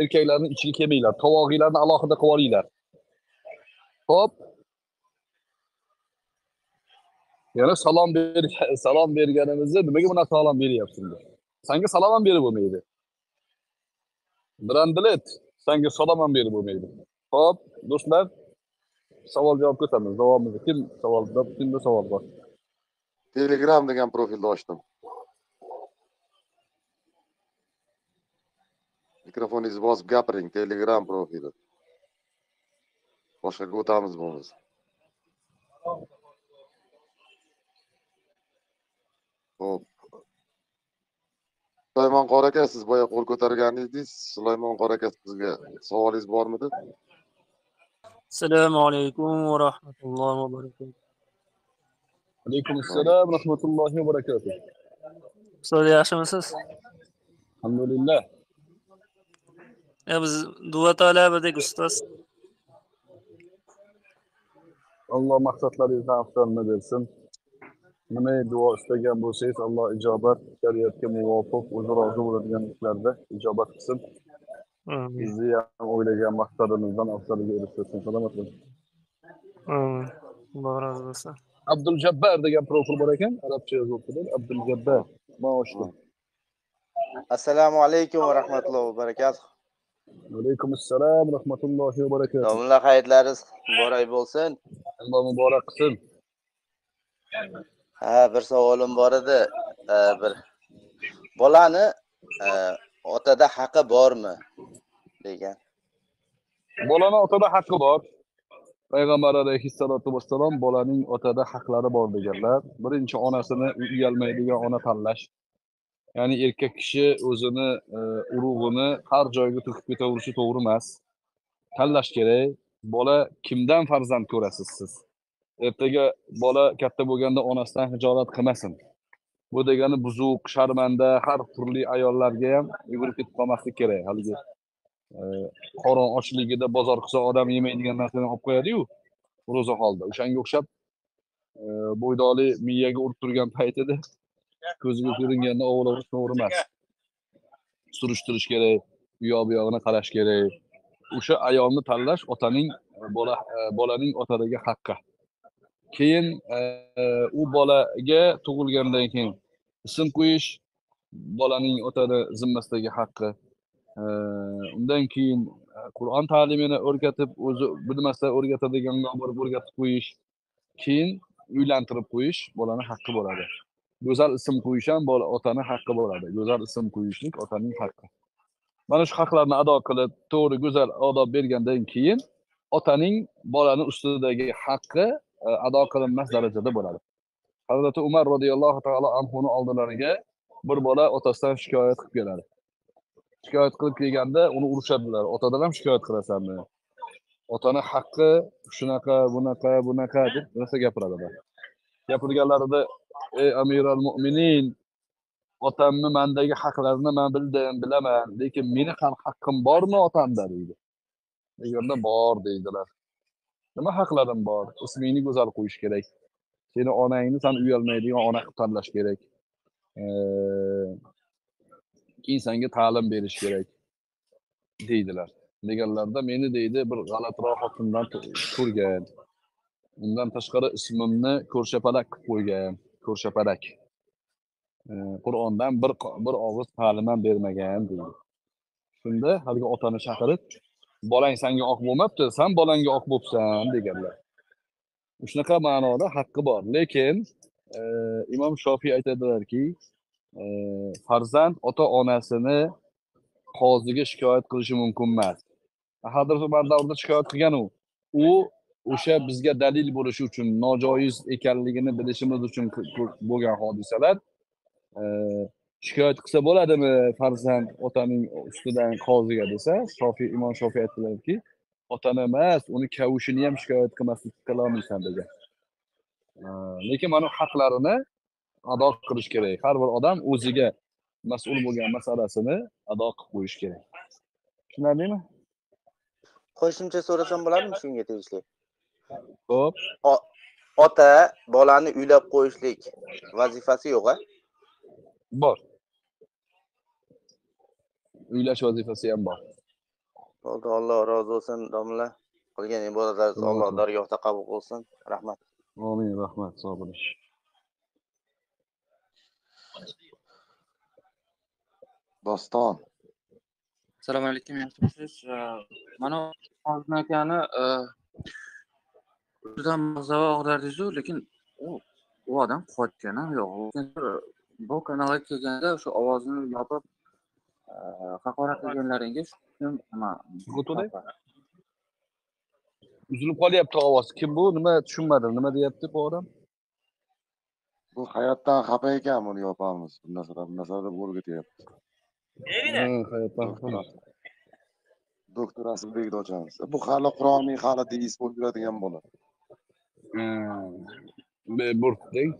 erkaklarni ichiga kelmanglar tovog'inglarni alohida qilib olinglar. Ho'p yana salom ber salom berganimizda nimaga bunaqa salom beryapsizlar sanga salom ham berib bo'lmaydi. Brandilet sanga salom ham berib bo'lmaydi. Ho'p do'stlar. Savol javob ko'tamiz davomida kim savol kimda savol bor? Telegram degan profilni ochdim. Mikrofoningizni bosib gapiring telegram profili. Boshqaga o'tamiz bo'lmasa ho'p sulaymon qora aka siz boya qo'l ko'targan edingiz sulaymon qora aka sizga savolingiz bormidi السلام عليكم ورحمة الله وبركاته alaykum assalom rahmatullohi va barakatuh ustoz yaxshimisiz alhamdulillah e biz duo talab edik ustoz alloh maqsadlaringizni afzalini bersin nima duo istagan bo'lsangiz alloh ijobat shariatga muvofiq o'zi rozi bo'ladigan ishlarda ijobat qilsin Ham o'ylagan maqsadimizdan afzaliga erishtirsin salomat bo'ling amin. Alloh rozi bo'lsin abdul jabbar degan profil bor ekan arabcha o'tib abdul jabbar man ochdim assalomu alaykum va rahmatullohi va barakatuh alaykum assalom rahmatullohi va barakatuh domla hayitlaringiz muborak bo'lsin alloh muborak qilsin ha bir savolim bor edi Ee, bir bolani e, otada haqqi bormi? degan. Bolani otada haqqi bor. Payg'ambar alayhissalotu vassalom bolaning otada haqlari bor deganlar. Birinchi onasini uyalmaydigan ona tanlash. Ya'ni erkak kishi o'zini e, urug'ini har joyga to'kib ketaverishi to'g'ri emas. Tanlash kerak. Bola kimdan farzand ko'rasiz siz? Ertaga bola katta bo'lganda onasidan hijolat qilmasin. Bu degani buzuq sharmanda har turli ayollarga ham yugurib ketib qolmaslik kerak. Haligi e, qorin ochligida bozor qilsa odam yemaydigan narsani olib qo'yadiyu ro'za holda. O'shanga o'xshab e, bo'ydoqli miyaga urib turgan paytida ko'ziga ko'ringanda ovlaverish to'g'ri emas. Surishtirish kerak u yoq bu yog'ini qarash kerak. O'sha ayolni tanlash otaning e, bola e, bolaning otadagi haqqi keyin u bolaga tug'ilgandan keyin ism qo'yish bolaning otani zimmasidagi haqqi. Undan keyin e, qur'on ta'limini o'rgatib o'zi bilmasa o'rgatadiganga olib borib o'rgatib qo'yish keyin uylantirib qo'yish bolani haqqi bo'ladi. Go'zal ism qo'yish ham bola otani haqqi bo'ladi. Go'zal ism qo'yishlik otaning haqqi. Mana shu haqlarni ado qilib to'g'ri go'zal odob bergandan keyin otaning bolani ustidagi haqqi e, ado qilinmas darajada bo'ladi. Hazrati umar roziyallohu taolo anhuni oldilariga bir bola otasidan shikoyat qilib keladi. Shikoyat qilib kelganda uni urishadilar otadan ham shikoyat qilasanmi? Otani haqqi shunaqa bunaqa bunaqa deb rosa gapiradilar gapirganlarida ey amiral mo'minin otamni mandagi haqlarini man bildim bilaman lekin meni ham haqqim bormi otamda? deydi. Deganda bor deydilar. Nima haqlarim bor? Ismingni go'zal qo'yish kerak. Seni onangni san uyalmaydigan ona qilib tanlash kerak. Insonga ta'lim berish kerak deydilar. Deganlarida meni deydi bir g'alatiroq xotindan ko'rgan undan tashqari ismimni ko'rshapalak qilib qo'ygan ko'rshapalak. Qur'ondan bir bir og'iz ta'lim ham bermagan deydi. Shunda haligi otani chaqirib bolang sanga oq bo'lmabdi san bolangga oq bo'libsan deganlar. Shunaqa ma'noda haqqi bor. Lekin e, imom shofiy aytadilarki e, farzand ota onasini qoziga shikoyat qilishi mumkin emas. Hazrati umar davrida shikoyat qilgan u. U o'sha bizga dalil bo'lishi uchun nojoiz ekanligini bilishimiz uchun bo'lgan hodisalar e, shikoyat qilsa bo'ladimi farzand otaning ustidan qoziga desa shofiy imom shofiy aytdilarki otani emas uni kavushini ham shikoyat qilmaslik qilolmaysan degan lekin mana haqlarini ado qilish kerak. Har bir odam o'ziga mas'ul bo'lgan masalasini ado qilib qo'yish kerak. Tushunarlimi? Qo'shimcha so'rasam bo'ladimi shunga tegishli? Ho'p ota bolani uylab qo'yishlik vazifasi yo'q a bor. Uylash vazifasi ham bor bo'ldi alloh rozi bo'lsin domla. Qilgan ibodatlaringizni alloh dargohda qabul qilsin. Rahmat. Amin rahmat. Sog' bo'lish. Doston. Assalomu alaykum yaxshimisiz mana hozir akani o'zidan mag'zava og'dardingizu lekin u u odam qochgan ham yo'q bu kanalga kelganda o'sha ovozini yopib haqorat qilganlaringiz nima uzilib qolyapti ovoz kim bu nima tushunmadim nima deyapti bu odam bu hayotdan xafa ekan buni yopamiz bundan sonra bundan sonra deb o'rgatyapti hayotdan doktor asilbekni ochamiz bu hali qur'oniy hali deist bo'lib yuradigan bola bo'rtding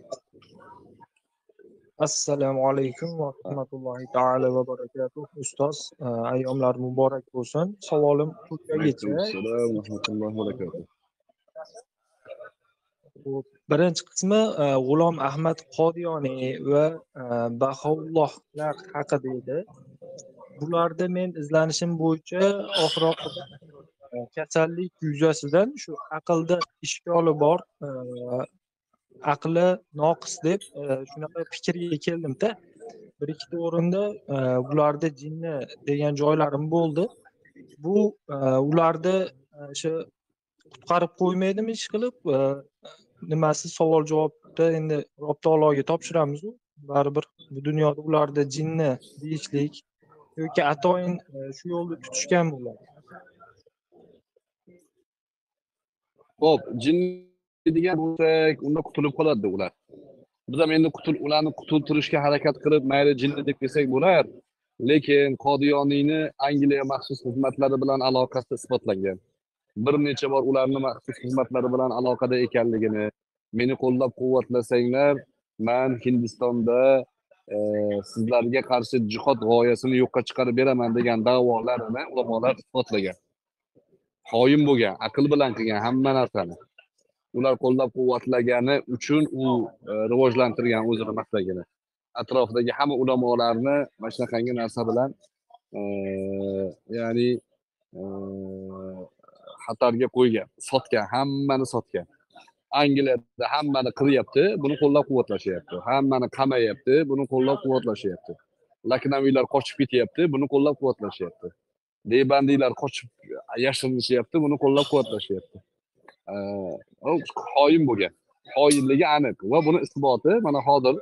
assalomu alaykum va rahmatullohi taala va barakatuh. Ustoz ayyomlar muborak bo'lsin. Savolim quyidagicha assalom rahmatullohi va barakatuh. Birinchi qismi g'ulom ahmad qodiyoniy va bahoullohlar haqida edi. Bularda men izlanishim bo'yicha oxir kasallik yuzasidan shu aqlda ishkoli bor aqli noqis deb e, shunaqa fikrga keldimda. Bir ikkita o'rinda e, ularda jinni degan joylarim bo'ldi. Bu e, ularni o'sha qutqarib qo'ymaydimi ish qilib nimasi savol javobda endi robbi taologa topshiramizu baribir bu dunyoda ularda jinni deyishlik yoki atoyin shu yo'lni tutishgan bo'ladi. Ho'p jinni degan bo'lsak, unda qutulib qoladi ular. Biz ham endi qutul ularni qutultirishga harakat qilib, mayli jinni deb kelsak bo'lar. Lekin Qodiyoniyni Angliya maxsus xizmatlari bilan aloqasi isbotlangan. Bir necha bor ularni maxsus xizmatlari bilan aloqada ekanligini, meni qo'llab-quvvatlasanglar, man Hindistonda e, sizlarga qarshi jihod g'oyasini yo'qqa chiqarib beraman degan da'volarini ulamolar isbotlagan. qoyim bo'lgan, aql bilan qilgan hamma narsani. Ular qo'llab-quvvatlagani uchun u e, rivojlantirgan o'zini maslagini. Atrofidagi hamma ulamolarni mana shunaqangi narsa bilan e, ya'ni e, xatarga qo'ygan, sotgan, hammani sotgan. Angliyada hammani qilyapti, buni qo'llab-quvvatlashyapti. Hammani qamayapti, buni qo'llab-quvvatlashyapti. Laknaviylar qochib ketyapti, buni qo'llab-quvvatlashyapti. Debandiylar qochib yashirinishyapti, buni qo'llab-quvvatlashyapti. Ee, u bo'lgan. Xoinligi aniq va buni isboti mana hozir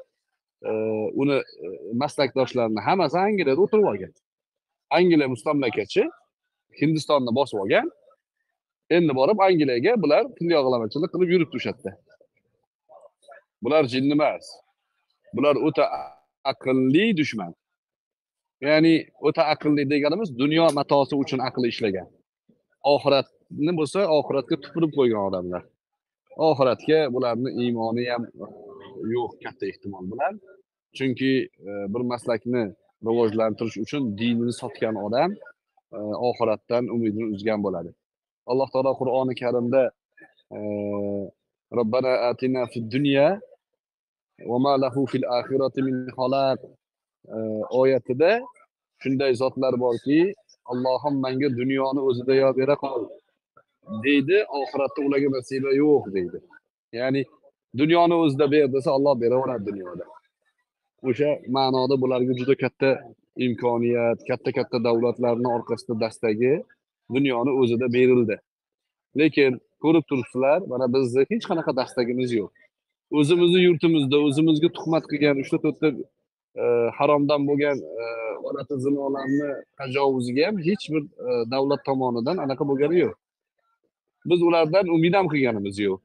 e, uni e, maslakdoshlarini hammasi Angliyada o'tirib olgan. Angliya mustamlakachi Hindistonni bosib olgan. Endi borib Angliyaga bular tilyog'lamachilik qilib yuribdi o'sha yerda. Bular jinni emas. Bular o'ta aqlli dushman. Ya'ni o'ta aqlli deganimiz dunyo matosi uchun aqli ishlagan. Oxiratni bo'lsa, oxiratga tupurib qo'ygan odamlar. Oxiratga bularni iymoni ham yo'q katta ehtimol bilan. Chunki e, bir maslakni rivojlantirish uchun dinini sotgan odam e, oxiratdan umidini uzgan bo'ladi. Alloh taolo Qur'oni Karimda e, Robbana atina fid dunya va ma lahu fil oxirati min xalaq oyatida shunday zotlar borki, Allohim menga dunyoni o'zida yo bera qol deydi, oxiratda ularga nasiba yo'q deydi. Ya'ni dunyoni o'zida ber desa Alloh beraveradi dunyoda. O'sha ma'noda bularga juda katta imkoniyat, katta-katta davlatlarning orqasida dastagi dunyoni o'zida berildi. Lekin ko'rib turibsizlar, mana bizni hech qanaqa dastagimiz yo'q. O'zimizni yurtimizda o'zimizga tuhmat qilgan uchta to'rtta e, haromdan bo'lgan e, ona olati zinolarni tajovuziga ham hech bir e, davlat tomonidan anaqa bo'lgani yo'q. Biz ulardan umid ham qilganimiz yo'q.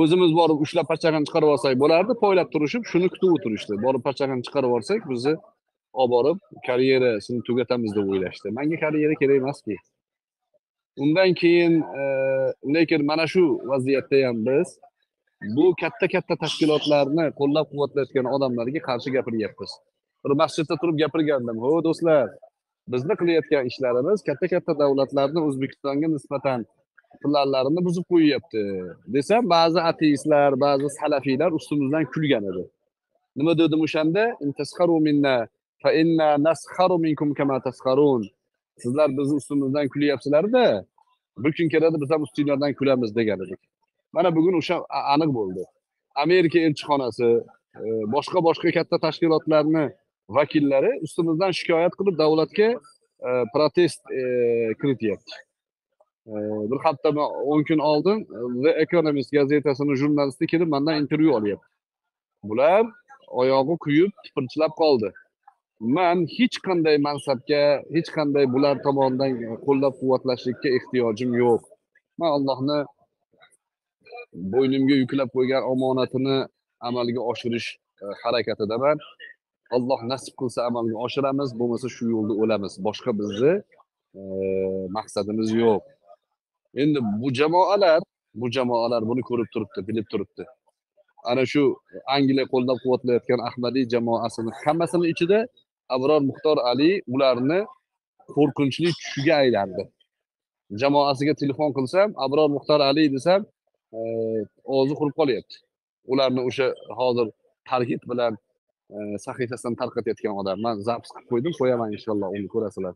O'zimiz borib ushlab pachag'ini chiqarib olsak bo'lardi, poylab turishib, shuni kutib o'tirishdi. Borib pachag'ini chiqarib olsak, bizni olib borib karyerasini tugatamiz deb o'ylashdi. Menga karyera kerak emaski. Undan keyin e, lekin mana shu vaziyatda ham biz bu katta katta tashkilotlarni qo'llab-quvvatlayotgan odamlarga qarshi gapiryapmiz. Bir masjidda turib gapirgandim. "Ho do'stlar, bizni qilayotgan ishlarimiz katta katta davlatlarni O'zbekistonga nisbatan planlarini buzib qo'yyapti." Desam, ba'zi ateistlar, ba'zi salafiylar ustimizdan kulgan edi. Nima dedim o'shanda? "Intasxaru minna fa inna nasxaru minkum kama tasxarun." Sizlar bizni ustimizdan kulyapsizlar-da, bir kun keladi biz ham ustinglardan kulamiz degan edik. Mana bugun o'sha aniq bo'ldi. Amerika elchixonasi, e, boshqa boshqa katta tashkilotlarni vakillari ustimizdan shikoyat qilib davlatga e, protest e, kirityapti. E, bir hafta 10 kun oldin e, The Economist gazetasini jurnalisti kelib mendan intervyu olyapti. Bular oyog'i kuyib tipirchilab qoldi. Man hech qanday mansabga, hech qanday bular tomonidan qo'llab-quvvatlashlikka ehtiyojim yo'q. Man Allohni bo'ynimga yuklab qo'ygan omonatini amalga oshirish e, harakatidaman. Alloh nasib qilsa amalga oshiramiz, bo'lmasa shu yo'lda o'lamiz. Boshqa bizni e, maqsadimiz yo'q. Endi bu jamoalar, bu jamoalar buni ko'rib turibdi, bilib turibdi. Ana shu Angliya qo'llab-quvvatlayotgan Ahmadiy jamoasini hammasini ichida Abror Muxtor Ali ularni qo'rqinchli tushiga aylandi. Jamoasiga telefon qilsam, Abror Muxtor Ali desam, e, og'zi qurib qolyapti. Ularni o'sha hozir targib bilan sahifasidan tarqatayotgan odam. Men zapis qilib qo'ydim, qo'yaman inshaalloh, uni ko'rasizlar.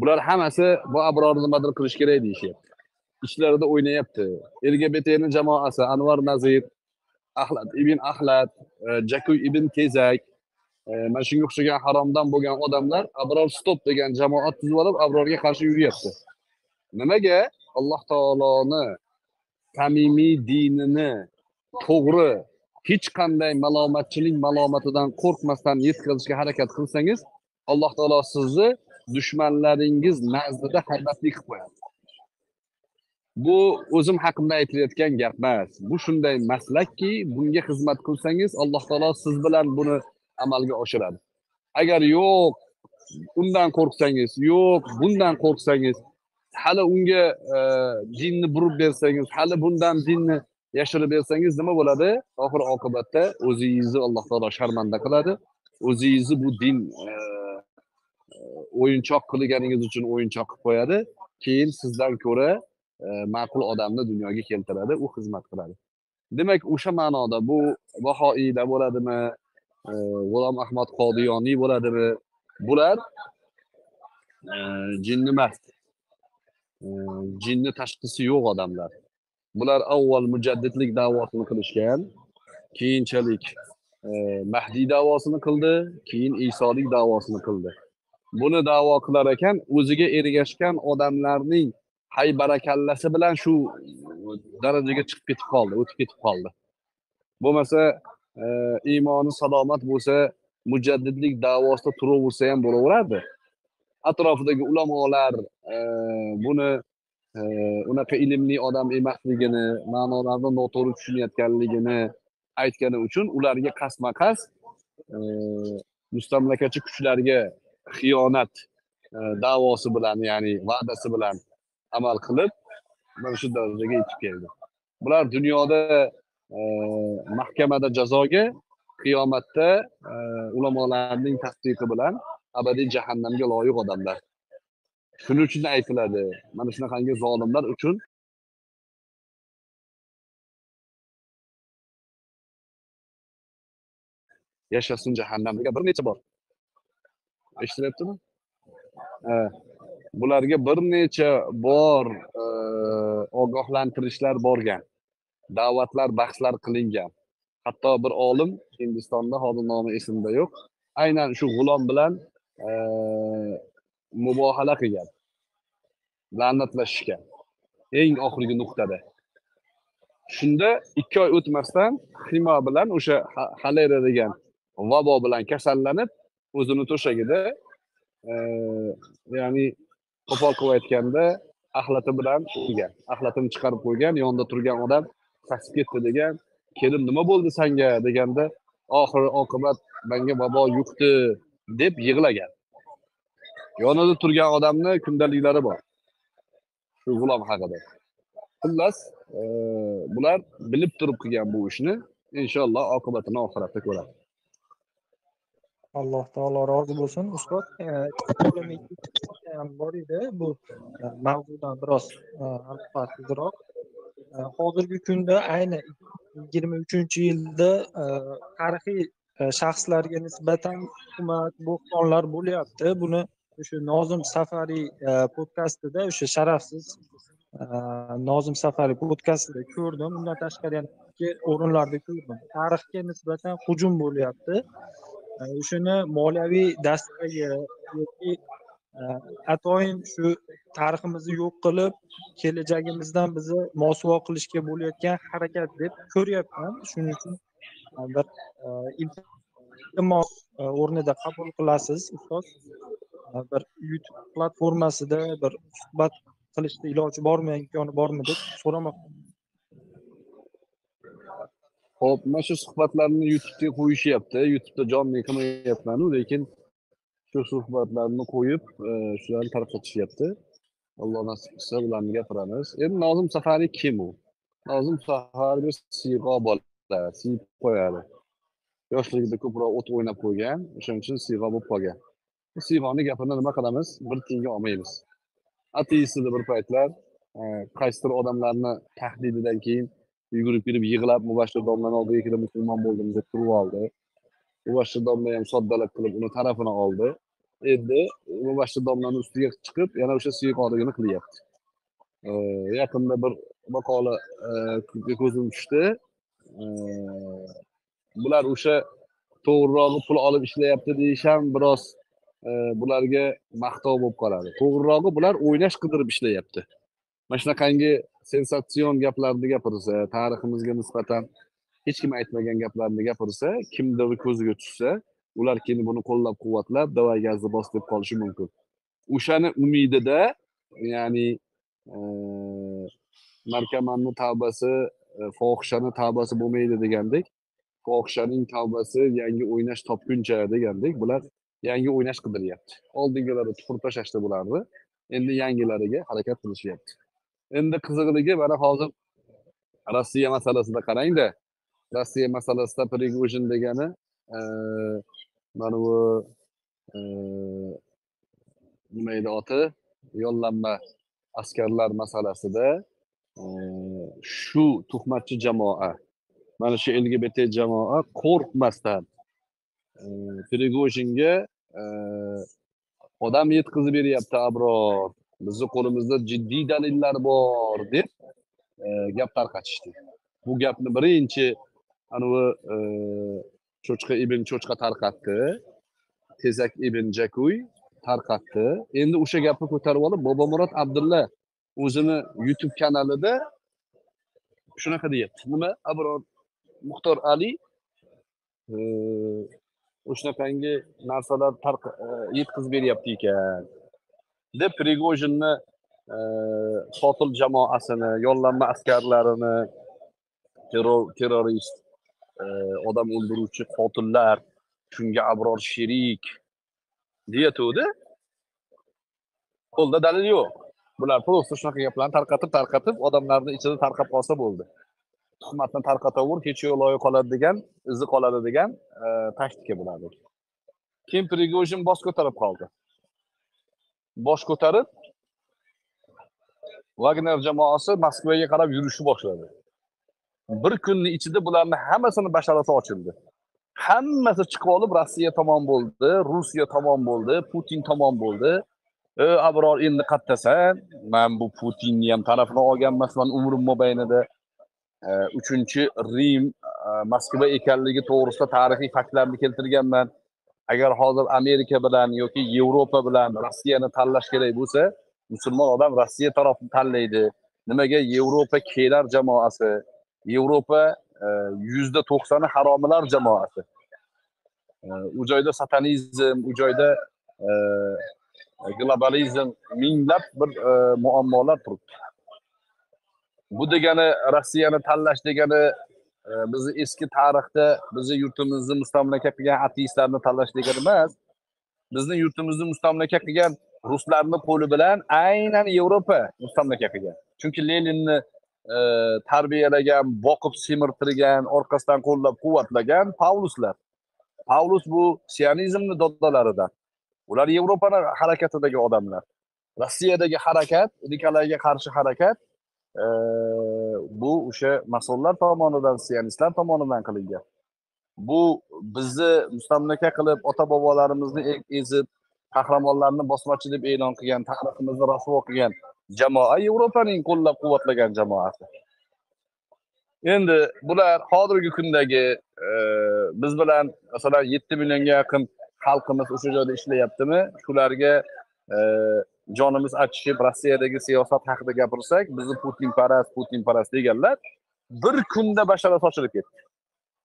Bular hammasi bu Abrorni nimadir qilish kerak deyishyapti. Ishlarida o'ynayapti. LGBTni jamoasi Anvar Nazir, Ahlat ibn Ahlat, Jakuy ibn Tezak, mana shunga o'xshagan haromdan bo'lgan odamlar abror stop degan jamoat tuzib olib abrorga qarshi yuryapti nimaga alloh taoloni samimiy dinini to'g'ri hech qanday malomatchilik malomatidan qo'rqmasdan yetkazishga harakat qilsangiz alloh taolo sizni dushmanlaringiz nazdida haybatli qilib qo'yadi. Bu o'zim haqimda aytilayotgan gap emas. Bu shunday maslakki bunga xizmat qilsangiz alloh taolo siz bilan buni amalga oshiradi. Agar yo'q undan qo'rqsangiz yo'q bundan qo'rqsangiz hali unga e, dinni burib bersangiz hali bundan dinni yashirib bersangiz nima bo'ladi? Oxir oqibatda o'zingizni alloh taolo sharmanda qiladi. O'zingizni bu din e, e, o'yinchoq qilganingiz uchun o'yinchoq qilib qo'yadi. Keyin sizdan ko'ra e, ma'qul odamni dunyoga keltiradi u xizmat qiladi. Demak o'sha ma'noda bu vahoiylar bo'ladimi? G'ulom ahmad qodiyoniy bo'ladimi? Bular jinni emas jinni tashxisi yo'q odamlar. Bular avval mujaddidlik da'vosini qilishgan keyinchalik e, mahdiy da'vosini qildi keyin isolik da'vosini qildi. Buni da'vo qilar ekan o'ziga ergashgan odamlarning haybarakallasi bilan shu darajaga chiqib ketib qoldi o'tib ketib qoldi. Bo'lmasa e, iymoni salomat bo'lsa mujaddidlik da'vosida turaversa ham bo'laverardi atrofidagi ulamolar e, buni unaqa ilmli odam emasligini ma'nolarni noto'g'ri tushunayotganligini aytgani uchun ularga qasma qas e, mustamlakachi kuchlarga xiyonat e, da'vosi bilan ya'ni va'dasi bilan amal qilib mana shu darajaga yetib keldi. Bular dunyoda e, mahkamada jazoga qiyomatda ulamolarning tasdiqi bilan abadiy jahannamga loyiq odamlar. Shuning uchun aytiladi. Mana shunaqangi zolimlar uchun yashasin jahannamga bir necha bor. Eshitilyaptimi Ha. bularga bir necha bor e, ogohlantirishlar borgan da'vatlar bahslar qilingan. Hatto bir olim hindistonda hozir nomi esimda yo'q. Aynan shu g'ulom bilan e, mubohala qilgan la'natlashishgan eng oxirgi nuqtada. Shunda ikki oy o'tmasdan ximo bilan o'sha xolera degan vabo bilan kasallanib o'zini to'shagida e, ya'ni qo'pol qilib aytganda axlati bilan o'lgan axlatini chiqarib qo'ygan yonida turgan odam sasib ketdi degan kelim nima bo'ldi sanga deganda oxiri oqibat menga vabo yuqdi deb yig'lagan. Yonida turgan odamni kundaliklari bor. Shu g'ulom haqida. Xullas e, bular bilib turib qilgan bu ishni inshaalloh oqibatini oxiratda ko'radi. Alloh taolo rozi bo'lsin. Ustoz ham e, bor edi bu e, mavzudan biroz e, e, hozirgi kunda ayni yigirma uchinchi yilda tarixiy shaxslarga nisbatan hukumat bo'htonlar bo'lyapti. Buni o'sha nozim safariy e, podkastida o'sha sharafsiz e, nozim safariy podkastida ko'rdim. Undan tashqari yana ikki o'rinlarda ko'rdim. Tarixga nisbatan hujum bo'lyapti. E, o'shani moliyaviy dastagi yoki atayin shu tariximizni yo'q qilib kelajagimizdan bizni mosuvo qilishga bo'layotgan harakat deb ko'ryapman. Shuning uchun bir iltimos o'rnida qabul qilasiz ustoz. Bir youtube platformasida bir suhbat qilishni iloji bormi imkoni bormi deb so'ramoqchiman ho'p mana shu suhbatlarni youtubega qo'yishyapti. Youtubeda jonli qilmayapmanu lekin shu suhbatlarni qo'yib e, shularni tarqatishyapti alloh nasib qilsa ularni gapiramiz. Endi nozim safariy kim u? Nozim safariy bir siyg'o bola siyib qo'yadi yoshligida ko'proq o't o'ynab qo'ygan o'shaning uchun siyg'o bo'lib qolgan. Musulmonni gapini nima qilamiz? Bir tiyinga olmaymiz. Ateist edi bir paytlar e, qaysidir odamlarni tahdididan keyin yugurib kelib yig'lab mubashshir domlani oldiga kelib musulmon bo'ldim deb turib oldi. Mubashshir domla ham soddalab qilib uni tarafini oldi. Endi mubashshir domlani ustiga chiqib yana o'sha siyqoligini qilyapti. E, yaqinda bir maqola e, ko'zim tushdi. Bular o'sha to'g'rirog'i pul olib ishlayapti deyish ham biroz bularga maqtov bo'lib qoladi. To'g'rirog'i bular o'ynash qidirib ishlayapti. Mana shunaqangi sensatsion gaplarni gapirsa tariximizga nisbatan hech kim aytmagan gaplarni gapirsa kimdir ko'ziga tushsa ular keyin buni qo'llab quvvatlab давай gazni bos deb qolishi mumkin. O'shani umidida ya'ni e, narkomanni tavbasi e, fohishani tavbasi bo'lmaydi degandek fohishaning tavbasi yangi o'ynash topguncha degandek bular yangi o'ynash qidiryapti. Oldingilari tupurib tashlashdi bularni endi yangilariga harakat qilishyapti. Endi qizig'ligi mana hozir rossiya masalasida qarangda. Rossiya masalasida prigojin degani mana bu nima edi oti? Yollanma askarlar masalasida shu tuhmatchi jamoa mana shu lgbt jamoa qo'rqmasdan e, prigojinga odam yetkazib beryapti abror bizni qo'limizda jiddiy dalillar bor deb gap tarqatishdi. Bu gapni birinchi anavi cho'chqa ibn cho'chqa tarqatdi. Tezak ibn jakuy tarqatdi. Endi o'sha gapni ko'tarib olib bobomurod abdulla o'zini youtube kanalida shunaqa deyapti. Nima? Abror muxtor ali o'shanaqangi narsalar tarq- e, yetkazib beryapti ekan. Deb prigojinni e, qotil jamoasini yollanma askarlarini terror terrorist e, odam o'ldiruvchi qotillar shunga abror sherik deyatuvdi. Qo'lda dalil yo'q. Bular просто shunaqa gaplarni tarqatib tarqatib odamlarni ichida tarqab qolsa bo'ldi. Tuhmatni tarqataver hech yo'q loyi qoladi degan izi qoladi degan e, taktika bo'ladi keyin prigojin bosh ko'tarib qoldi? Bosh ko'tarib vagner jamoasi moskvaga qarab yurishni boshladi. Bir kunni ichida bularni hammasini basharasi ochildi. Hammasi chiqib olib rossiya tomon bo'ldi rusiya tomon bo'ldi putin tomon bo'ldi. E abror endi qattasan man bu putinni ham tarafini olganmasman umrim mobaynida. Uchinchi rim e, moskva ekanligi to'g'risida tarixiy faktlarni keltirganman. Agar hozir amerika bilan yoki yevropa bilan rossiyani tanlash kerak bo'lsa musulmon odam rossiya tarafini tanlaydi. Nimaga? Yevropa kelar jamoasi yevropa e, yuzda to'qsoni haromilar jamoasi. E, u joyda satanizm u joyda globalizm minglab bir muammolar turibdi. Bu degani rossiyani tanlash degani e, bizni eski tarixda bizni yurtimizni mustamlaka qilgan ateistlarni tanlash degani emas. Bizni yurtimizni mustamlaka qilgan ruslarni qo'li bilan aynan yevropa mustamlaka qilgan. Chunki leninni e, tarbiyalagan boqib semirtirgan orqasidan qo'llab quvvatlagan pavluslar pavlus bu sionizmni doddalaridan ular yevropani harakatidagi odamlar. Rossiyadagi harakat nikolayga qarshi harakat e, bu o'sha masonlar tomonidan sionistlar tomonidan qilingan. Bu bizni mustamlaka qilib ota bobolarimizni e- ezib qahramonlarni bosmachi deb e'lon qilgan tariximizni rasvo qilgan jamoa yevropaning qo'llab quvvatlagan jamoasi. Endi bular hozirgi kundagi e, biz bilan masalan yetti millionga yaqin xalqimiz o'sha joyda ishlayaptimi? Shularga e, jonimiz achishib rossiyadagi siyosat haqida gapirsak bizni putinparast putinparast deganlar bir kunda basharasi ochilib ketdi.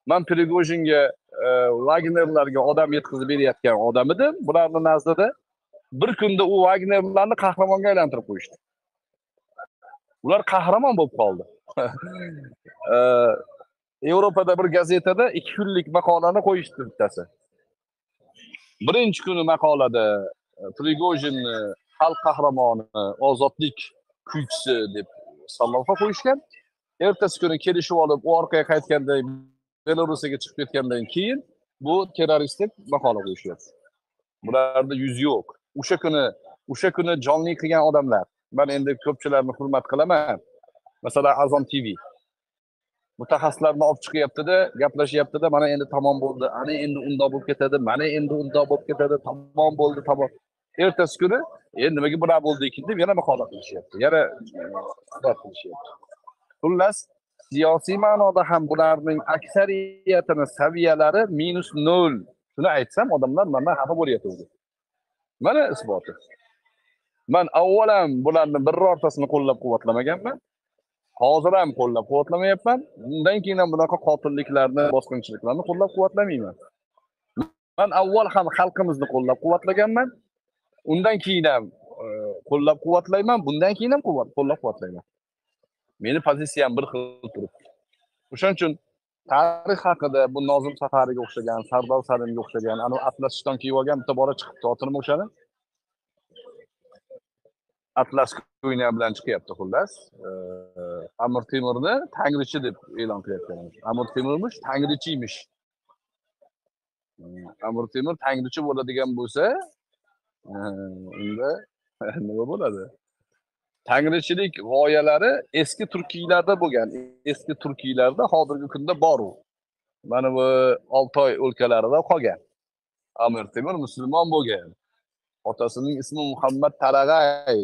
Man prigojinga e, vagnerlarga odam yetkazib berayotgan odam edim bularni nazdida bir kunda u vagnerlarni qahramonga aylantirib qo'yishdi. Ular qahramon bo'lib qoldi. [LAUGHS] E, yevropada bir gazetada ikki kunlik maqolani qo'yishdi bittasi. Birinchi kuni maqolada e, prigojinni xalq qahramoni ozodlik kuychisi deb sallofa qo'yishgan. Ertasi kuni kelishib olib u orqaga qaytgandan belorussiyaga chiqib ketgandan keyin bu terrorist deb maqola qo'yishyapti. Bularda yuz yo'q. O'sha kuni o'sha kuni jonli qilgan odamlar man endi ko'pchilarni hurmat qilaman. Masalan azon tv mutaxassislarni olib chiqyaptida gaplashyaptida mana endi tamom bo'ldi ana endi undoq bo'lib ketadi mana endi undoq bo'lib ketadi tamom bo'ldi tamom ertasi kuni e nimaga bunaqa bo'ldi ekan deb yana maqola qilishyapti. Yana e, suhbat qilishyapti. Xullas siyosiy ma'noda ham bularning aksariyatini saviyalari minus nol. Shuni aytsam odamlar mandan xafa bo'layotgandi mana isboti. Man avvalam bularni birortasini qo'llab quvvatlamaganman hozir ham qo'llab quvvatlamayapman bundan keyin ham bunaqa qotilliklarni bosqinchiliklarni qo'llab quvvatlamayman man avval ham xalqimizni qo'llab quvvatlaganman undan keyin ham e, qo'llab quvvatlayman bundan keyin ham qo'llab quvvatlayman meni pozitsiyam bir xil turibdi. O'shaning uchun tarix haqida bu nozim safariga o'xshagan sardor salimga o'xshagan anavi atlas shton kiyib olgan bitta bola chiqibdi oti nima o'shani. Atlas ko'yna bilan chiqyapti xullas. E, amir temurni tangrichi deb e'lon qilayotgan amir temurmish tangrichiymish. Hmm, amir temur tangrichi bo'ladigan bo'lsa eh, unda [LAUGHS] nima bo'ladi? Tangrichilik g'oyalari eski turkiylarda bo'lgan eski turkiylarda hozirgi kunda bor u. Mana bu oltoy o'lkalarida qolgan. Amir temur musulmon bo'lgan. Otasining ismi muhammad tarag'ay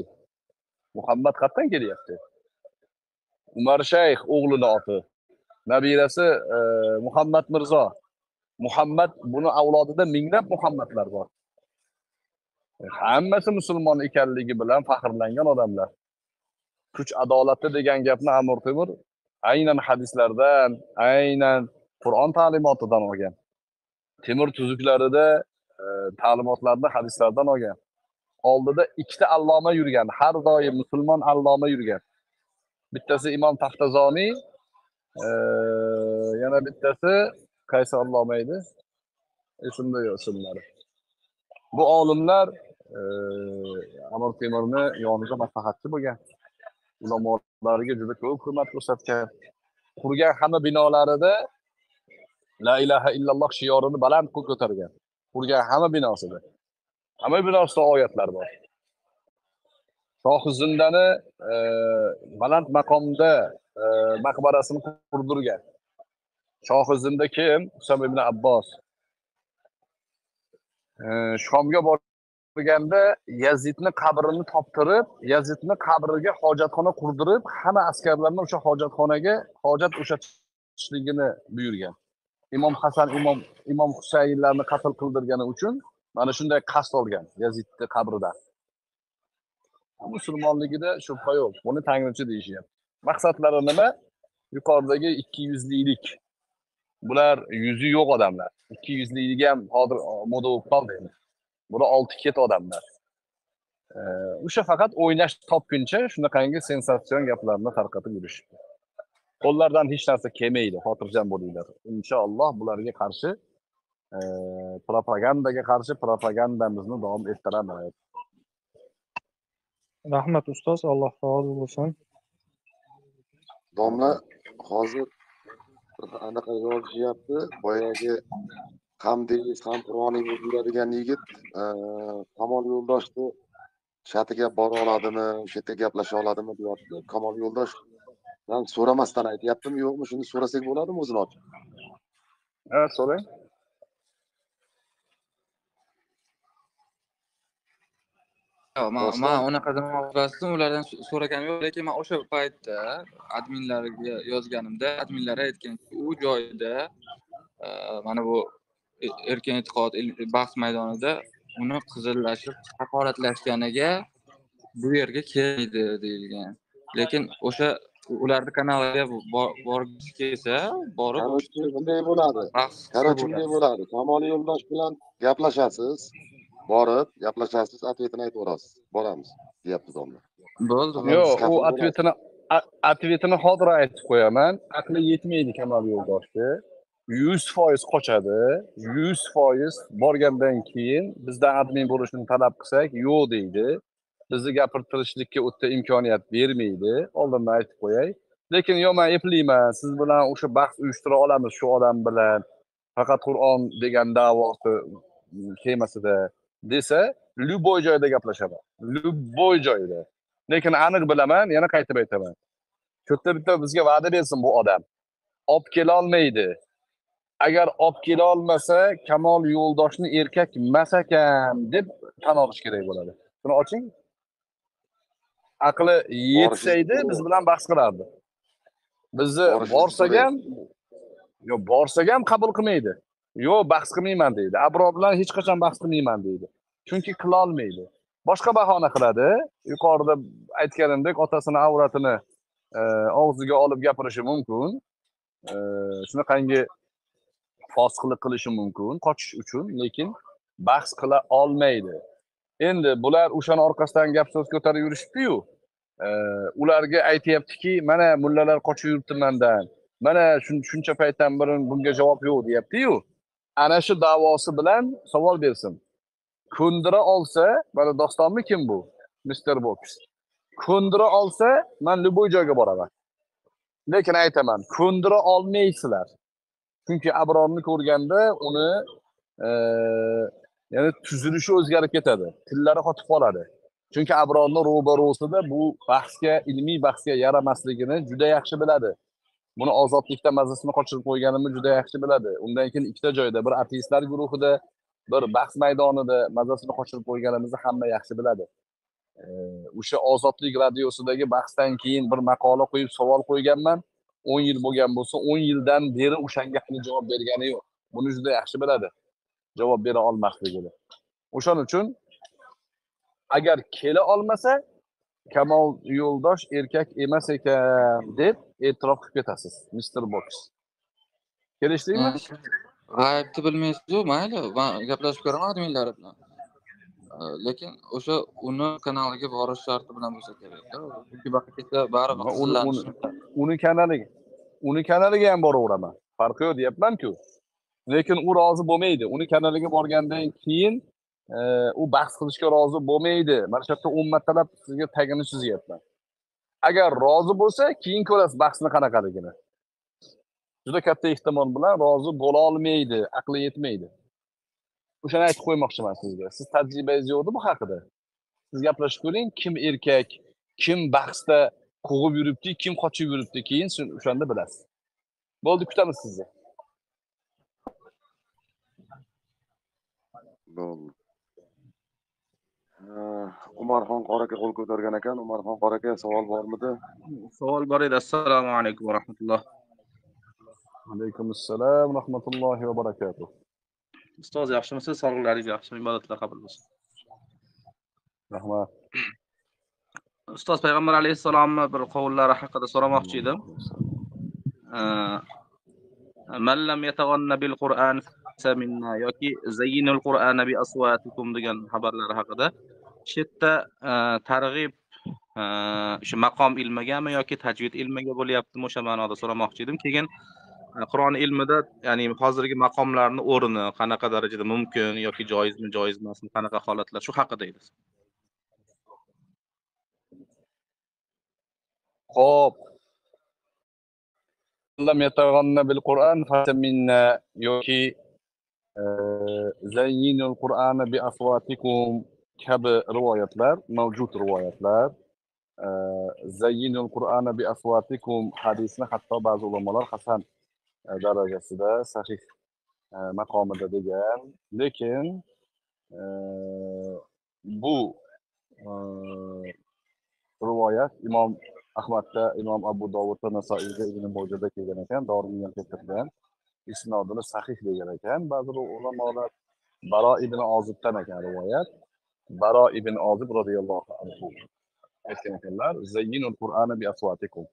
muhammad qayerdan kelyapti? Umar shayx o'g'lini oti. Nabirasi e, muhammad mirzo. Muhammad buni avlodida minglab muhammadlar bor. Hammasi musulmon ekanligi bilan faxrlangan odamlar. Kuch adolati degan gapni amir temur aynan hadislardan aynan qur'on ta'limotidan olgan. Temur tuzuklarida e, ta'limotlarni hadislardan olgan. Oldida ikkita alloma yurgan har doim musulmon alloma yurgan. Bittasi imom taxtazoniy e, yana bittasi qaysi alloma edi. Esimda yo'q ismlari bu olimlar e, amir temurni yonida maslahatchi bo'lgan. Ulamolariga juda ko'p hurmat ko'rsatgan. Qurgan hamma binolarida la ilaha illalloh shiorini baland qilib ko'targan. Qurgan hamma binosida. Hamma binosida oyatlar bor. Shohi zindani baland maqomda maqbarasini qurdirgan. Shohi zinda kim? Husan ibn abbos. Shomga borib qilganda yazidni qabrini toptirib yazidni qabriga hojatxona qurdirib hamma askarlarni o'sha hojatxonaga hojat o'shatishligini buyurgan. Imom hasan imom imom husaynlarni qatl qildirgani uchun mana shunday qasd olgan yazidni qabridan musulmonligida shubha yo'q buni tangrichi deyishyapti. Maqsadlari nima? Yuqoridagi ikki yuzlilik bular yuzi yo'q odamlar. Ikki yuzliligi ham hozir moda bo'lib qoldi endi. Bular olti ket odamlar. O'sha faqat o'ynash topguncha shunaqangi sensatsion gaplarni tarqatib yurishibdi qo'llaridan hech narsa kelmaydi xotirjam bo'linglar inshaalloh bularga qarshi e, propagandaga qarshi propagandamizni davom ettiramiz rahmat ustoz alloh rozi bo'lsin domla hozir anaqa yozishyapti boyagi ham deyiz ham qur'oningiz yuradigan yigit e, kamol yo'ldoshni shatiga bora oladimi o'sha yerda gaplasha oladimi deyapti. Kamol yo'ldosh man so'ramasdan aytyaptimi yo'qmi shuni so'rasak bo'ladimi o'zini ochib? Ha so'rang. Yo'q man unaqa demoqchimasdim ulardan so- so'raganim yo'q lekin man o'sha paytda adminlarga yozganimda adminlar aytganki u joyda e, mana bu erkin e'tiqod bahs maydonida uni qizillashib haqoratlashganiga bu yerga kelmaydi deyilgan. Lekin o'sha ularni kanaliga bo- borgisi kelsa borib bunday bo'ladi. короче bunday bo'ladi. kamol yo'ldosh bilan gaplashasiz borib gaplashasiz ответini aytib yuborasiz boramiz deyapti domla. Bo'ldi yo'q u ответini ответini hozir aytib qo'yaman. Aqli yetmaydi kamol yo'ldoshni yuz foiz qochadi. Yuz foiz borgandan keyin bizdan admin bo'lishini talab qilsak yo'q deydi. Bizni gapirtirishlikka u yerda imkoniyat bermaydi. Oldindan aytib qo'yay. Lekin yo man eplayman siz bilan o'sha bahs uyushtira olamiz shu odam bilan. Faqat qur'on degan da'vosi mm, kemasida desa любой joyda gaplashaman. Любой joyda. Lekin aniq bilaman yana qaytib aytaman. Shu yerda bitta bizga va'da bersin bu odam. Olib kelolmaydi. Agar olib kelolmasa kamol yo'ldoshni erkak emas ekan deb tan olish kerak bo'ladi. Shuni oching. Aqli yetsa edi biz bilan bahs qilardi. Bizni borsak ham yo borsak ham qabul qilmaydi. Yo'q bahs qilmayman deydi. Abror bilan hech qachon bahs qilmayman deydi. Chunki qilolmaydi boshqa bahona qiladi. Yuqorida aytganimdek otasini avratini e, og'ziga olib gapirishi mumkin. E, shunaqangi fosiqlik qilishi mumkin qochish uchun lekin bahs qila olmaydi. Endi bular o'shani orqasidan gap so'z ko'tarib yurishibdiyu. Ularga aytyaptiki mana mullalar qochib yuribdi mandan. Mana shuncha paytdan beri bunga javob yo'q deyaptiyu. Ana shu da'vosi bilan savol bersin. Ko'ndira olsa mana dostonmi kim bu? Mister box ko'ndira olsa man любой joyga boraman. Lekin aytaman ko'ndira olmaysizlar. Chunki abrorni ko'rganda uni e, ya'ni tuzilishi o'zgarib ketadi tillari qotib qoladi chunki abrorni ro'barosida bu bahsga ilmiy bahsga yaramasligini juda yaxshi biladi buni ozodlikda mazasini qochirib qo'yganimni juda yaxshi biladi undan keyin ikkita joyda bir ateistlar guruhida bir bahs maydonida mazasini qochirib qo'yganimizni hamma yaxshi biladi o'sha e, ozodlik radiosidagi bahsdan keyin bir maqola qo'yib savol qo'yganman. O'n yil bo'lgan bo'lsa o'n yildan beri o'shanga hali javob bergani yo'q. Buni juda yaxshi biladi. Javob bera olmasligini o'shaning uchun agar kela olmasa kamol yo'ldosh erkak emas ekan deb e'tirof qilib ketasiz mister box kelishdikmi g'aybni bilmaysizu mayli man gaplashib ko'raman adminlar bilan. Lekin o'sha uni kanaliga borish sharti bilan bo'lsa kerakda. Chunki buyoqqa ketsa baribir uni kanaliga uni kanaliga ham boraveraman. Farqi yo'q deyapmanku. Lekin u rozi bo'lmaydi. Uni kanaliga borgandan keyin u bahs qilishga rozi bo'lmaydi. Mana shu yerda o'n martalab sizga tagini chizyapman. Agar rozi bo'lsa keyin ko'rasiz bahsni qanaqaligini. Juda katta ehtimol bilan rozi bo'lolmaydi aqli yetmaydi o'shani aytib qo'ymoqchiman sizga. Siz tajribangiz yo'qdi bu haqida? Siz gaplashib ko'ring kim erkak kim bahsda quvib yuribdi kim qochib yuribdi keyin siz o'shanda bilasiz. Bo'ldi kutamiz sizni. Bo'ldi. Umarxon qora aka qo'l ko'targan ekan. Umarxon qora aka savol bormidi? Savol bor edi. Assalomu alaykum va rahmatulloh. Alaykum assalom rahmatullohi va barakatuh ustoz yaxshimisiz sog'liqlaringiz yaxshimi? Ibodatlar qabul bo'lsin rahmat. Ustoz payg'ambar alayhissalomni bir qovullari haqida so'ramoqchi edim. Man lam yataghanna bil qur'an minna yoki zayyinul qur'ana bi aswatikum degan xabarlar haqida. Shu yerda e, targ'ib e, shu maqom ilmigami yoki tajvid ilmiga bo'lyaptimi o'sha ma'noda so'ramoqchi edim. Keyin e, qur'on ilmida ya'ni hozirgi maqomlarni o'rni qanaqa darajada mumkin yoki joizmi joiz emasmi qanaqa holatlar shu haqida edi Xo'p. lam yataghanna bil Qur'an faminna yoki e, zayyinul Qur'ana bi aswatikum kabi rivoyatlar mavjud rivoyatlar. E, zayyinul Qur'ana bi aswatikum hadisni hatto ba'zi ulamolar hasan darajasida sahih e, maqomida degan. Lekin e, bu e, rivoyat imom ahmadda imom abu dovudda nasoiyda ibn mo'jada kelgan ekan dorimiyam keltirgan isnodini sahih degan ekan. Ba'zi bir ulamolar baro ibn ozibdan ekan rivoyat. Baro ibn ozib roziyallohu anhu aytgan ekanlar zayyinul qur'ana bi aswatikum.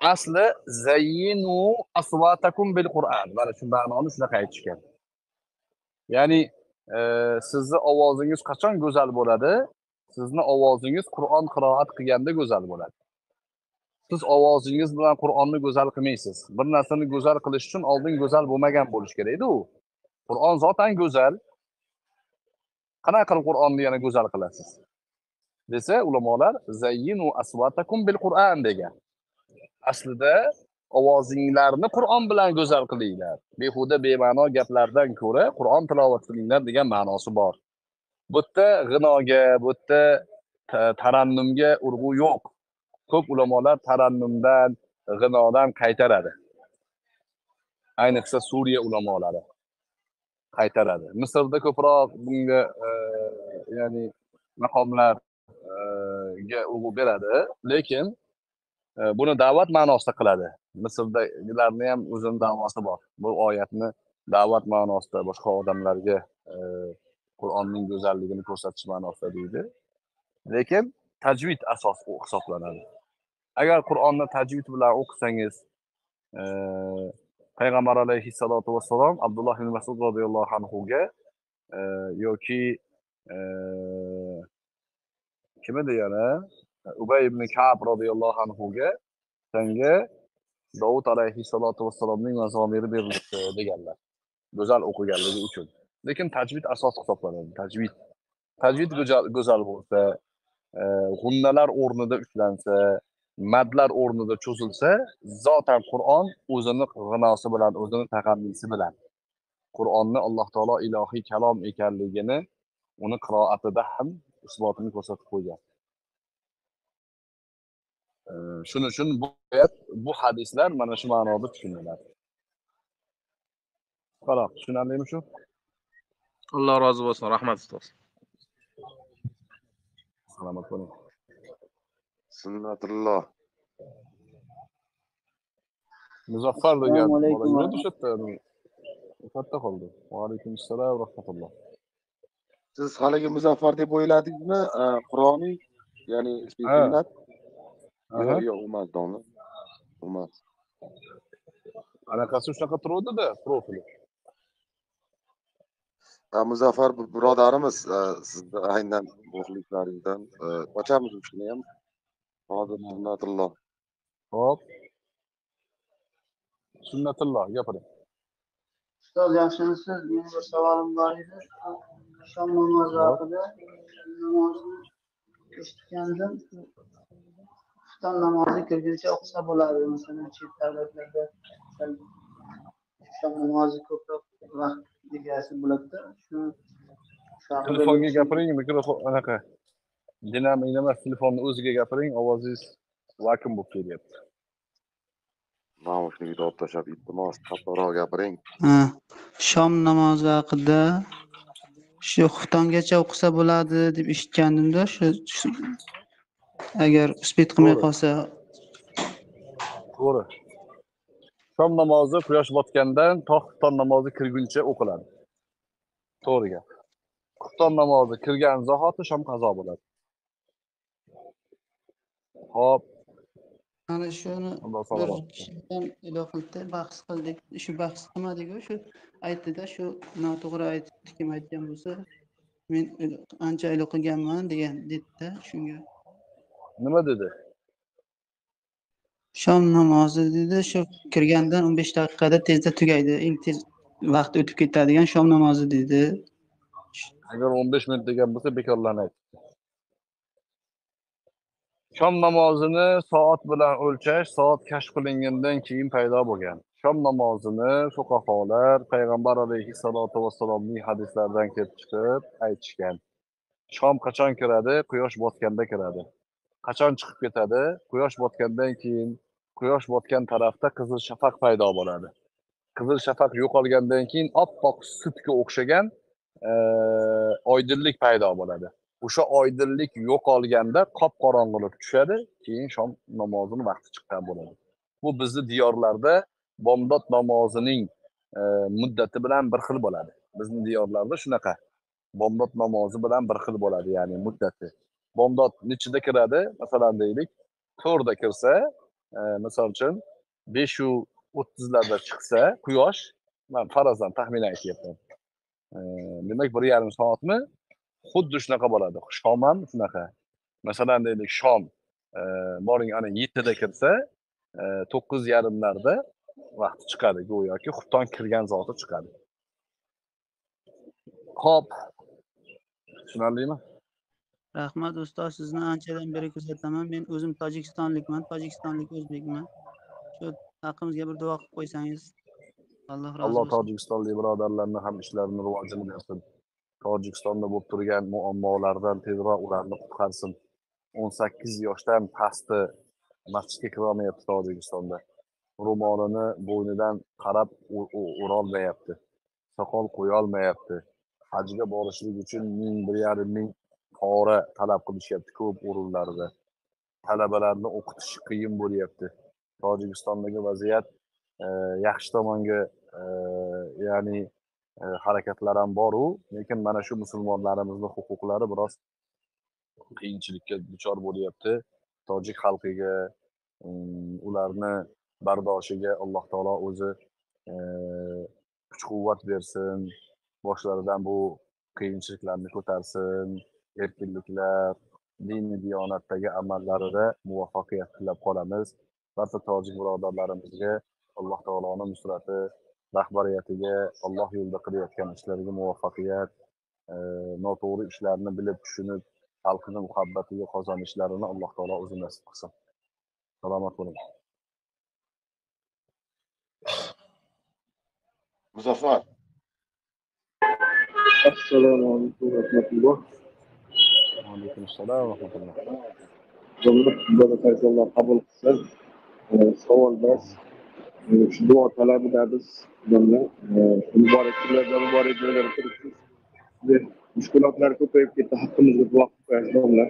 Asli zayyinu asvatakum bil qur'an. Mana shu ma'noni shunaqa aytishgan ya'ni e, sizni ovozingiz qachon go'zal bo'ladi? Sizni ovozingiz qur'on qiroat qilganda go'zal bo'ladi. Siz ovozingiz bilan qur'onni go'zal qilmaysiz. Bir narsani go'zal qilish uchun oldin go'zal bo'lmagan bo'lishi kerakda u. Qur'on zotan go'zal. Qanaqa qilib qur'onni yana go'zal qilasiz? Desa ulamolar zayyinu asvatakum bil qur'an degan. Aslida ovozinglarni qur'on bilan go'zal qilinglar. Behuda bema'no gaplardan ko'ra qur'on tilovat qilinglar degan ma'nosi bor. Bu yerda g'inoga bu yerda tarannumga urg'u yo'q. Ko'p ulamolar tarannumdan g'inodan qaytaradi. Ayniqsa suriya ulamolari qaytaradi. Misrda ko'proq bunga e, ya'ni maqomlarga urg'u beradi. Lekin Э, buni da'vat ma'nosida qiladi. Misrdagilarni ham o'zini da'vosi bor. Bu oyatni da'vat ma'nosida boshqa odamlarga e, qur'onning go'zalligini ko'rsatish ma'nosida deydi. Lekin tajvid asos hisoblanadi. Agar qur'onni tajvid bilan o'qisangiz e, payg'ambar alayhissalotu vassalom abdulloh ibn masud roziyallohu anhuga e, yoki kim edi yana? Ubay ibn kab roziyallohu anhuga senga dovud alayhissalotu vassalomning mazomiri berilibdi deganlar. Go'zal o'qiganligi uchun. Lekin tajvid asos hisoblanadi. Tajvid tajvid go'zal bo'lsa e, g'unnalar o'rnida ushlansa madlar o'rnida cho'zilsa zotan qur'on o'zini g'inosi bilan o'zini tag'annisi bilan qur'onni alloh taolo ilohiy kalom ekanligini uni qiroatida ham isbotini ko'rsatib qo'ygan. Shuning uchun bu oyat bu hadislar mana shu ma'noda tushuniladi xo'roq tushunarlimi shu alloh rozi bo'lsin rahmat ustoz salomat bo'ling sunnatulloh muzaffar degan Assalomu bola alaykum. yuradi o'sha yerda katta qoldi va alaykum assalom va rahmatulloh siz haligi muzaffar deb o'yladingizmi qur'oniy ya'ni sunnat. Yo'q emas domla emas anaqasi shunaqa turuvdida profili. Muzaffar bir- birodarimiz e, sizni aynan muxlislaringizdan e, ochamiz shuni ham hozir sunnatulloh ho'p. Sunnatulloh gapiring ustoz yaxshimisiz meni bir savolim bor edi shom namozi haqida namozni eshitgandim xufton namozi kirguncha o'qisa bo'ladi masalan chet davlatlarda shom namozi ko'proq vaqt egasi bo'ladida shu shu haqida telefonga gapiring mikrofon anaqa dinamik emas telefonni o'ziga gapiring ovozingiz vakuum bo'lib kelyapti. Naushnikni olib tashlab iltimos kattaroq gapiring. Ha, shom namozi haqida shu xuftongacha o'qisa bo'ladi deb eshitgandimda shu- agar uspet qilmay qolsa to'g'ri. Shom namozi quyosh botgandan to xufton namozi kirguncha o'qiladi. To'g'ri gap. Xufton namozi kirgan zahoti shom qazo bo'ladi. Ho'p ana shuni bir salomat kishi bilan ilo qildi bahs qildik. Shu bahs qilmadiku shu aytdida shu noto'g'ri aytibdi kim aytgan bo'lsa men ancha ilo qilganman degan dedida shunga nima dedi? Shom namozi dedi shu kirgandan o'n besh daqiqada tezda tugaydi. Eng tez vaqt o'tib ketadigan shom namozi dedi. Agar o'n besh minut degan bo'lsa bekorlarni aytibdi shom namozini soat bilan o'lchash soat kashf qilingandan keyin paydo bo'lgan. Shom namozini fuqarolar payg'ambar alayhissalotu vassalomning hadislaridan kelib chiqib aytishgan. Shom qachon kiradi? Quyosh botganda kiradi qachon chiqib ketadi? Quyosh botgandan keyin quyosh botgan tarafda qizil shafaq paydo bo'ladi. Qizil shafaq yo'qolgandan keyin oppoq sutga o'xshagan oydinlik paydo bo'ladi. O'sha oydinlik yo'qolganda qop qorong'ilik tushadi keyin shom namozini vaqti chiqqan bo'ladi. Bu bizni diyorlarda bomdod namozining e, muddati bilan bir xil bo'ladi. Bizni diyorlarda shunaqa. Bomdod namozi bilan bir xil bo'ladi ya'ni muddati. Bomdod nechida kiradi masalan deylik to'rtda kirsa eh, misol uchun beshu o'ttizlarda chiqsa quyosh man farazdan taxminan aytyapman e, demak bir yarim soatmi xuddi shunaqa bo'ladi shom ham shunaqa masalan deylik shom eh, boring ana yettida kirsa eh, to'qqiz yarimlarda vaqti chiqadi go'yoki xufton kirgan zoti chiqadi ho'p tushunarlimi? Rahmat ustoz sizni anchadan beri kuzataman. Men o'zim tojikistonlikman tojikistonlik o'zbekman. Shu haqimizga bir duo qilib qo'ysangiz alloh rozi alloh tojikistonlik birodarlarni ham ishlarini rivojini bersin. Tojikistonda bo'lib turgan muammolardan tezroq ularni qutqarsin. O'n sakkiz yoshdan pasti masjidga kirolmayapti tojikistonda. Ro'molini bo'ynidan qarab o'rolmayapti soqol qo'yolmayapti. Hajga borishlik uchun ming bir yarim ming pora talab qilishyapti ko'p o'rinlarda. Talabalarni o'qitish qiyin bo'lyapti. Tojikistondagi vaziyat e, yaxshi tomonga e, ya'ni e, harakatlar ham boru lekin mana shu musulmonlarimizni huquqlari biroz qiyinchilikka duchor bo'lyapti. Tojik xalqiga mm, ularni bardoshiga alloh taolo o'zi e, kuch quvvat bersin boshlaridan bu qiyinchiliklarni ko'tarsin. Erkinliklar dini diyonatdagi amallarida muvaffaqiyat tilab qolamiz. Barcha tojik birodarlarimizga alloh taoloni nusrati rahbariyatiga alloh yo'lida qilayotgan ishlariga muvaffaqiyat e, noto'g'ri ishlarni bilib tushunib xalqini muhabbatiga qozonishlarini alloh taolo o'zi nasib qilsin. Salomat bo'ling. Muzaffar. Assalomu alaykum va rahmatulloh vaalaykum assalom va rahmatulloh. Qabul qilsin. Savol Ee, shu duo talabida biz domla ee, shu muborak kunlarda muborak joylarda turibsiz mushkulotlar ko'payib ketdi. Haqqimizga duo qilib qo'yasiz domla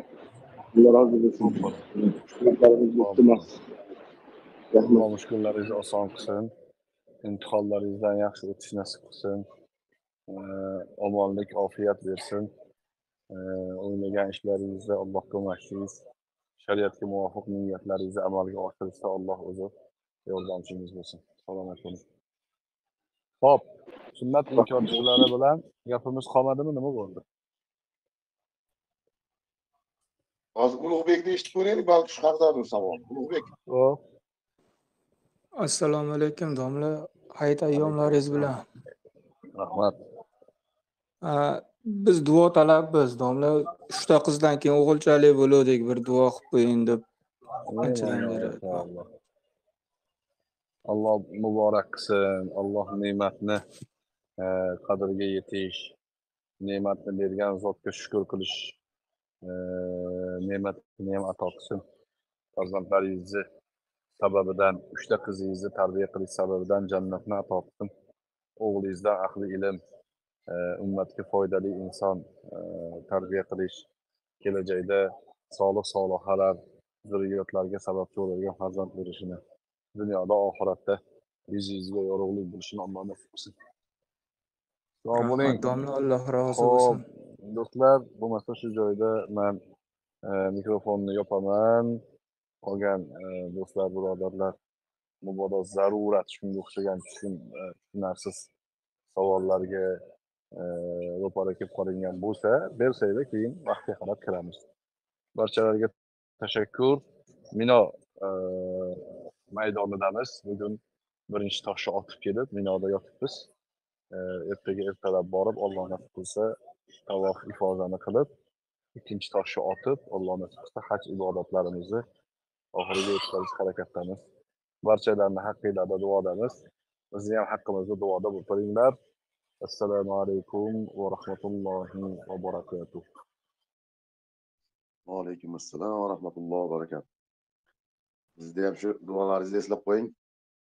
alloh rozi bo'lsin. Mushkulotlarimiz iltimos alloh mushkullaringizni oson qilsin. Imtihonlaringizdan yaxshi o'tish nasib qilsin. Omonlik ofiyat bersin o'ylagan ishlaringizda alloh ko'makchingiz shariatga muvofiq niyatlaringizni amalga oshirishda alloh o'zi yordamchingiz bo'lsin. Salomat bo'ling ho'p sunnat inkorchilari bilan gapimiz qolmadimi? Nima bo'ldi? Hozir ulug'bekni eshitib ko'raylik balki shu haqdadir savol. Ulug'bek. Assalomu alaykum domla. Hayit ayyomlaringiz bilan. Rahmat biz duo talabmiz. Domla uchta qizdan keyin o'g'ilchalik bo'luvdik. Bir duo qilib qo'ying deb alloh. Muborak qilsin. Alloh ne'matni e, qadriga yetish ne'matni bergan zotga shukur qilish e, ne'matini ham ato qilsin. Farzandlaringizni sababidan uchta qizingizni tarbiya qilish sababidan jannatni ato qilsin. O'g'lingizdan ahli ilm ummatga foydali inson tarbiya qilish kelajakda solih solihalar zurriyotlarga sababchi bo'ladigan farzand berishini dunyoda oxiratda yuzingizga yorug'lik bo'lishini alloh nasib qilsin. Sog' bo'ling. Domla. Alloh rozi bo'lsin. do'stlar bo'lmasa shu joyda man mikrofonni yopaman. Qolgan do'stlar birodarlar mabodo zarurat shunga o'xshagan e, tushunarsiz savollarga ro'para kelib qolingan bo'lsa bersanglar keyin vaqtga qarab kiramiz. Barchalarga tashakkur. Mino maydonidamiz. Bugun birinchi toshni otib kelib minoda yotibmiz. Ertaga ertalab borib alloh nasib qilsa tavof ifozani qilib ikkinchi toshni otib alloh nasib qilsa haj ibodatlarimizni oxiriga yetkazish harakatdamiz barchalarni haqqinglarda duodamiz. Bizni ham haqqimizda duoda bo'lib turinglar assalomu alaykum va rahmatullohi va barakatuh vaalaykum assalom va rahmatullohi va barakatuh. Bizni ham shu duolaringizni eslab qo'ying.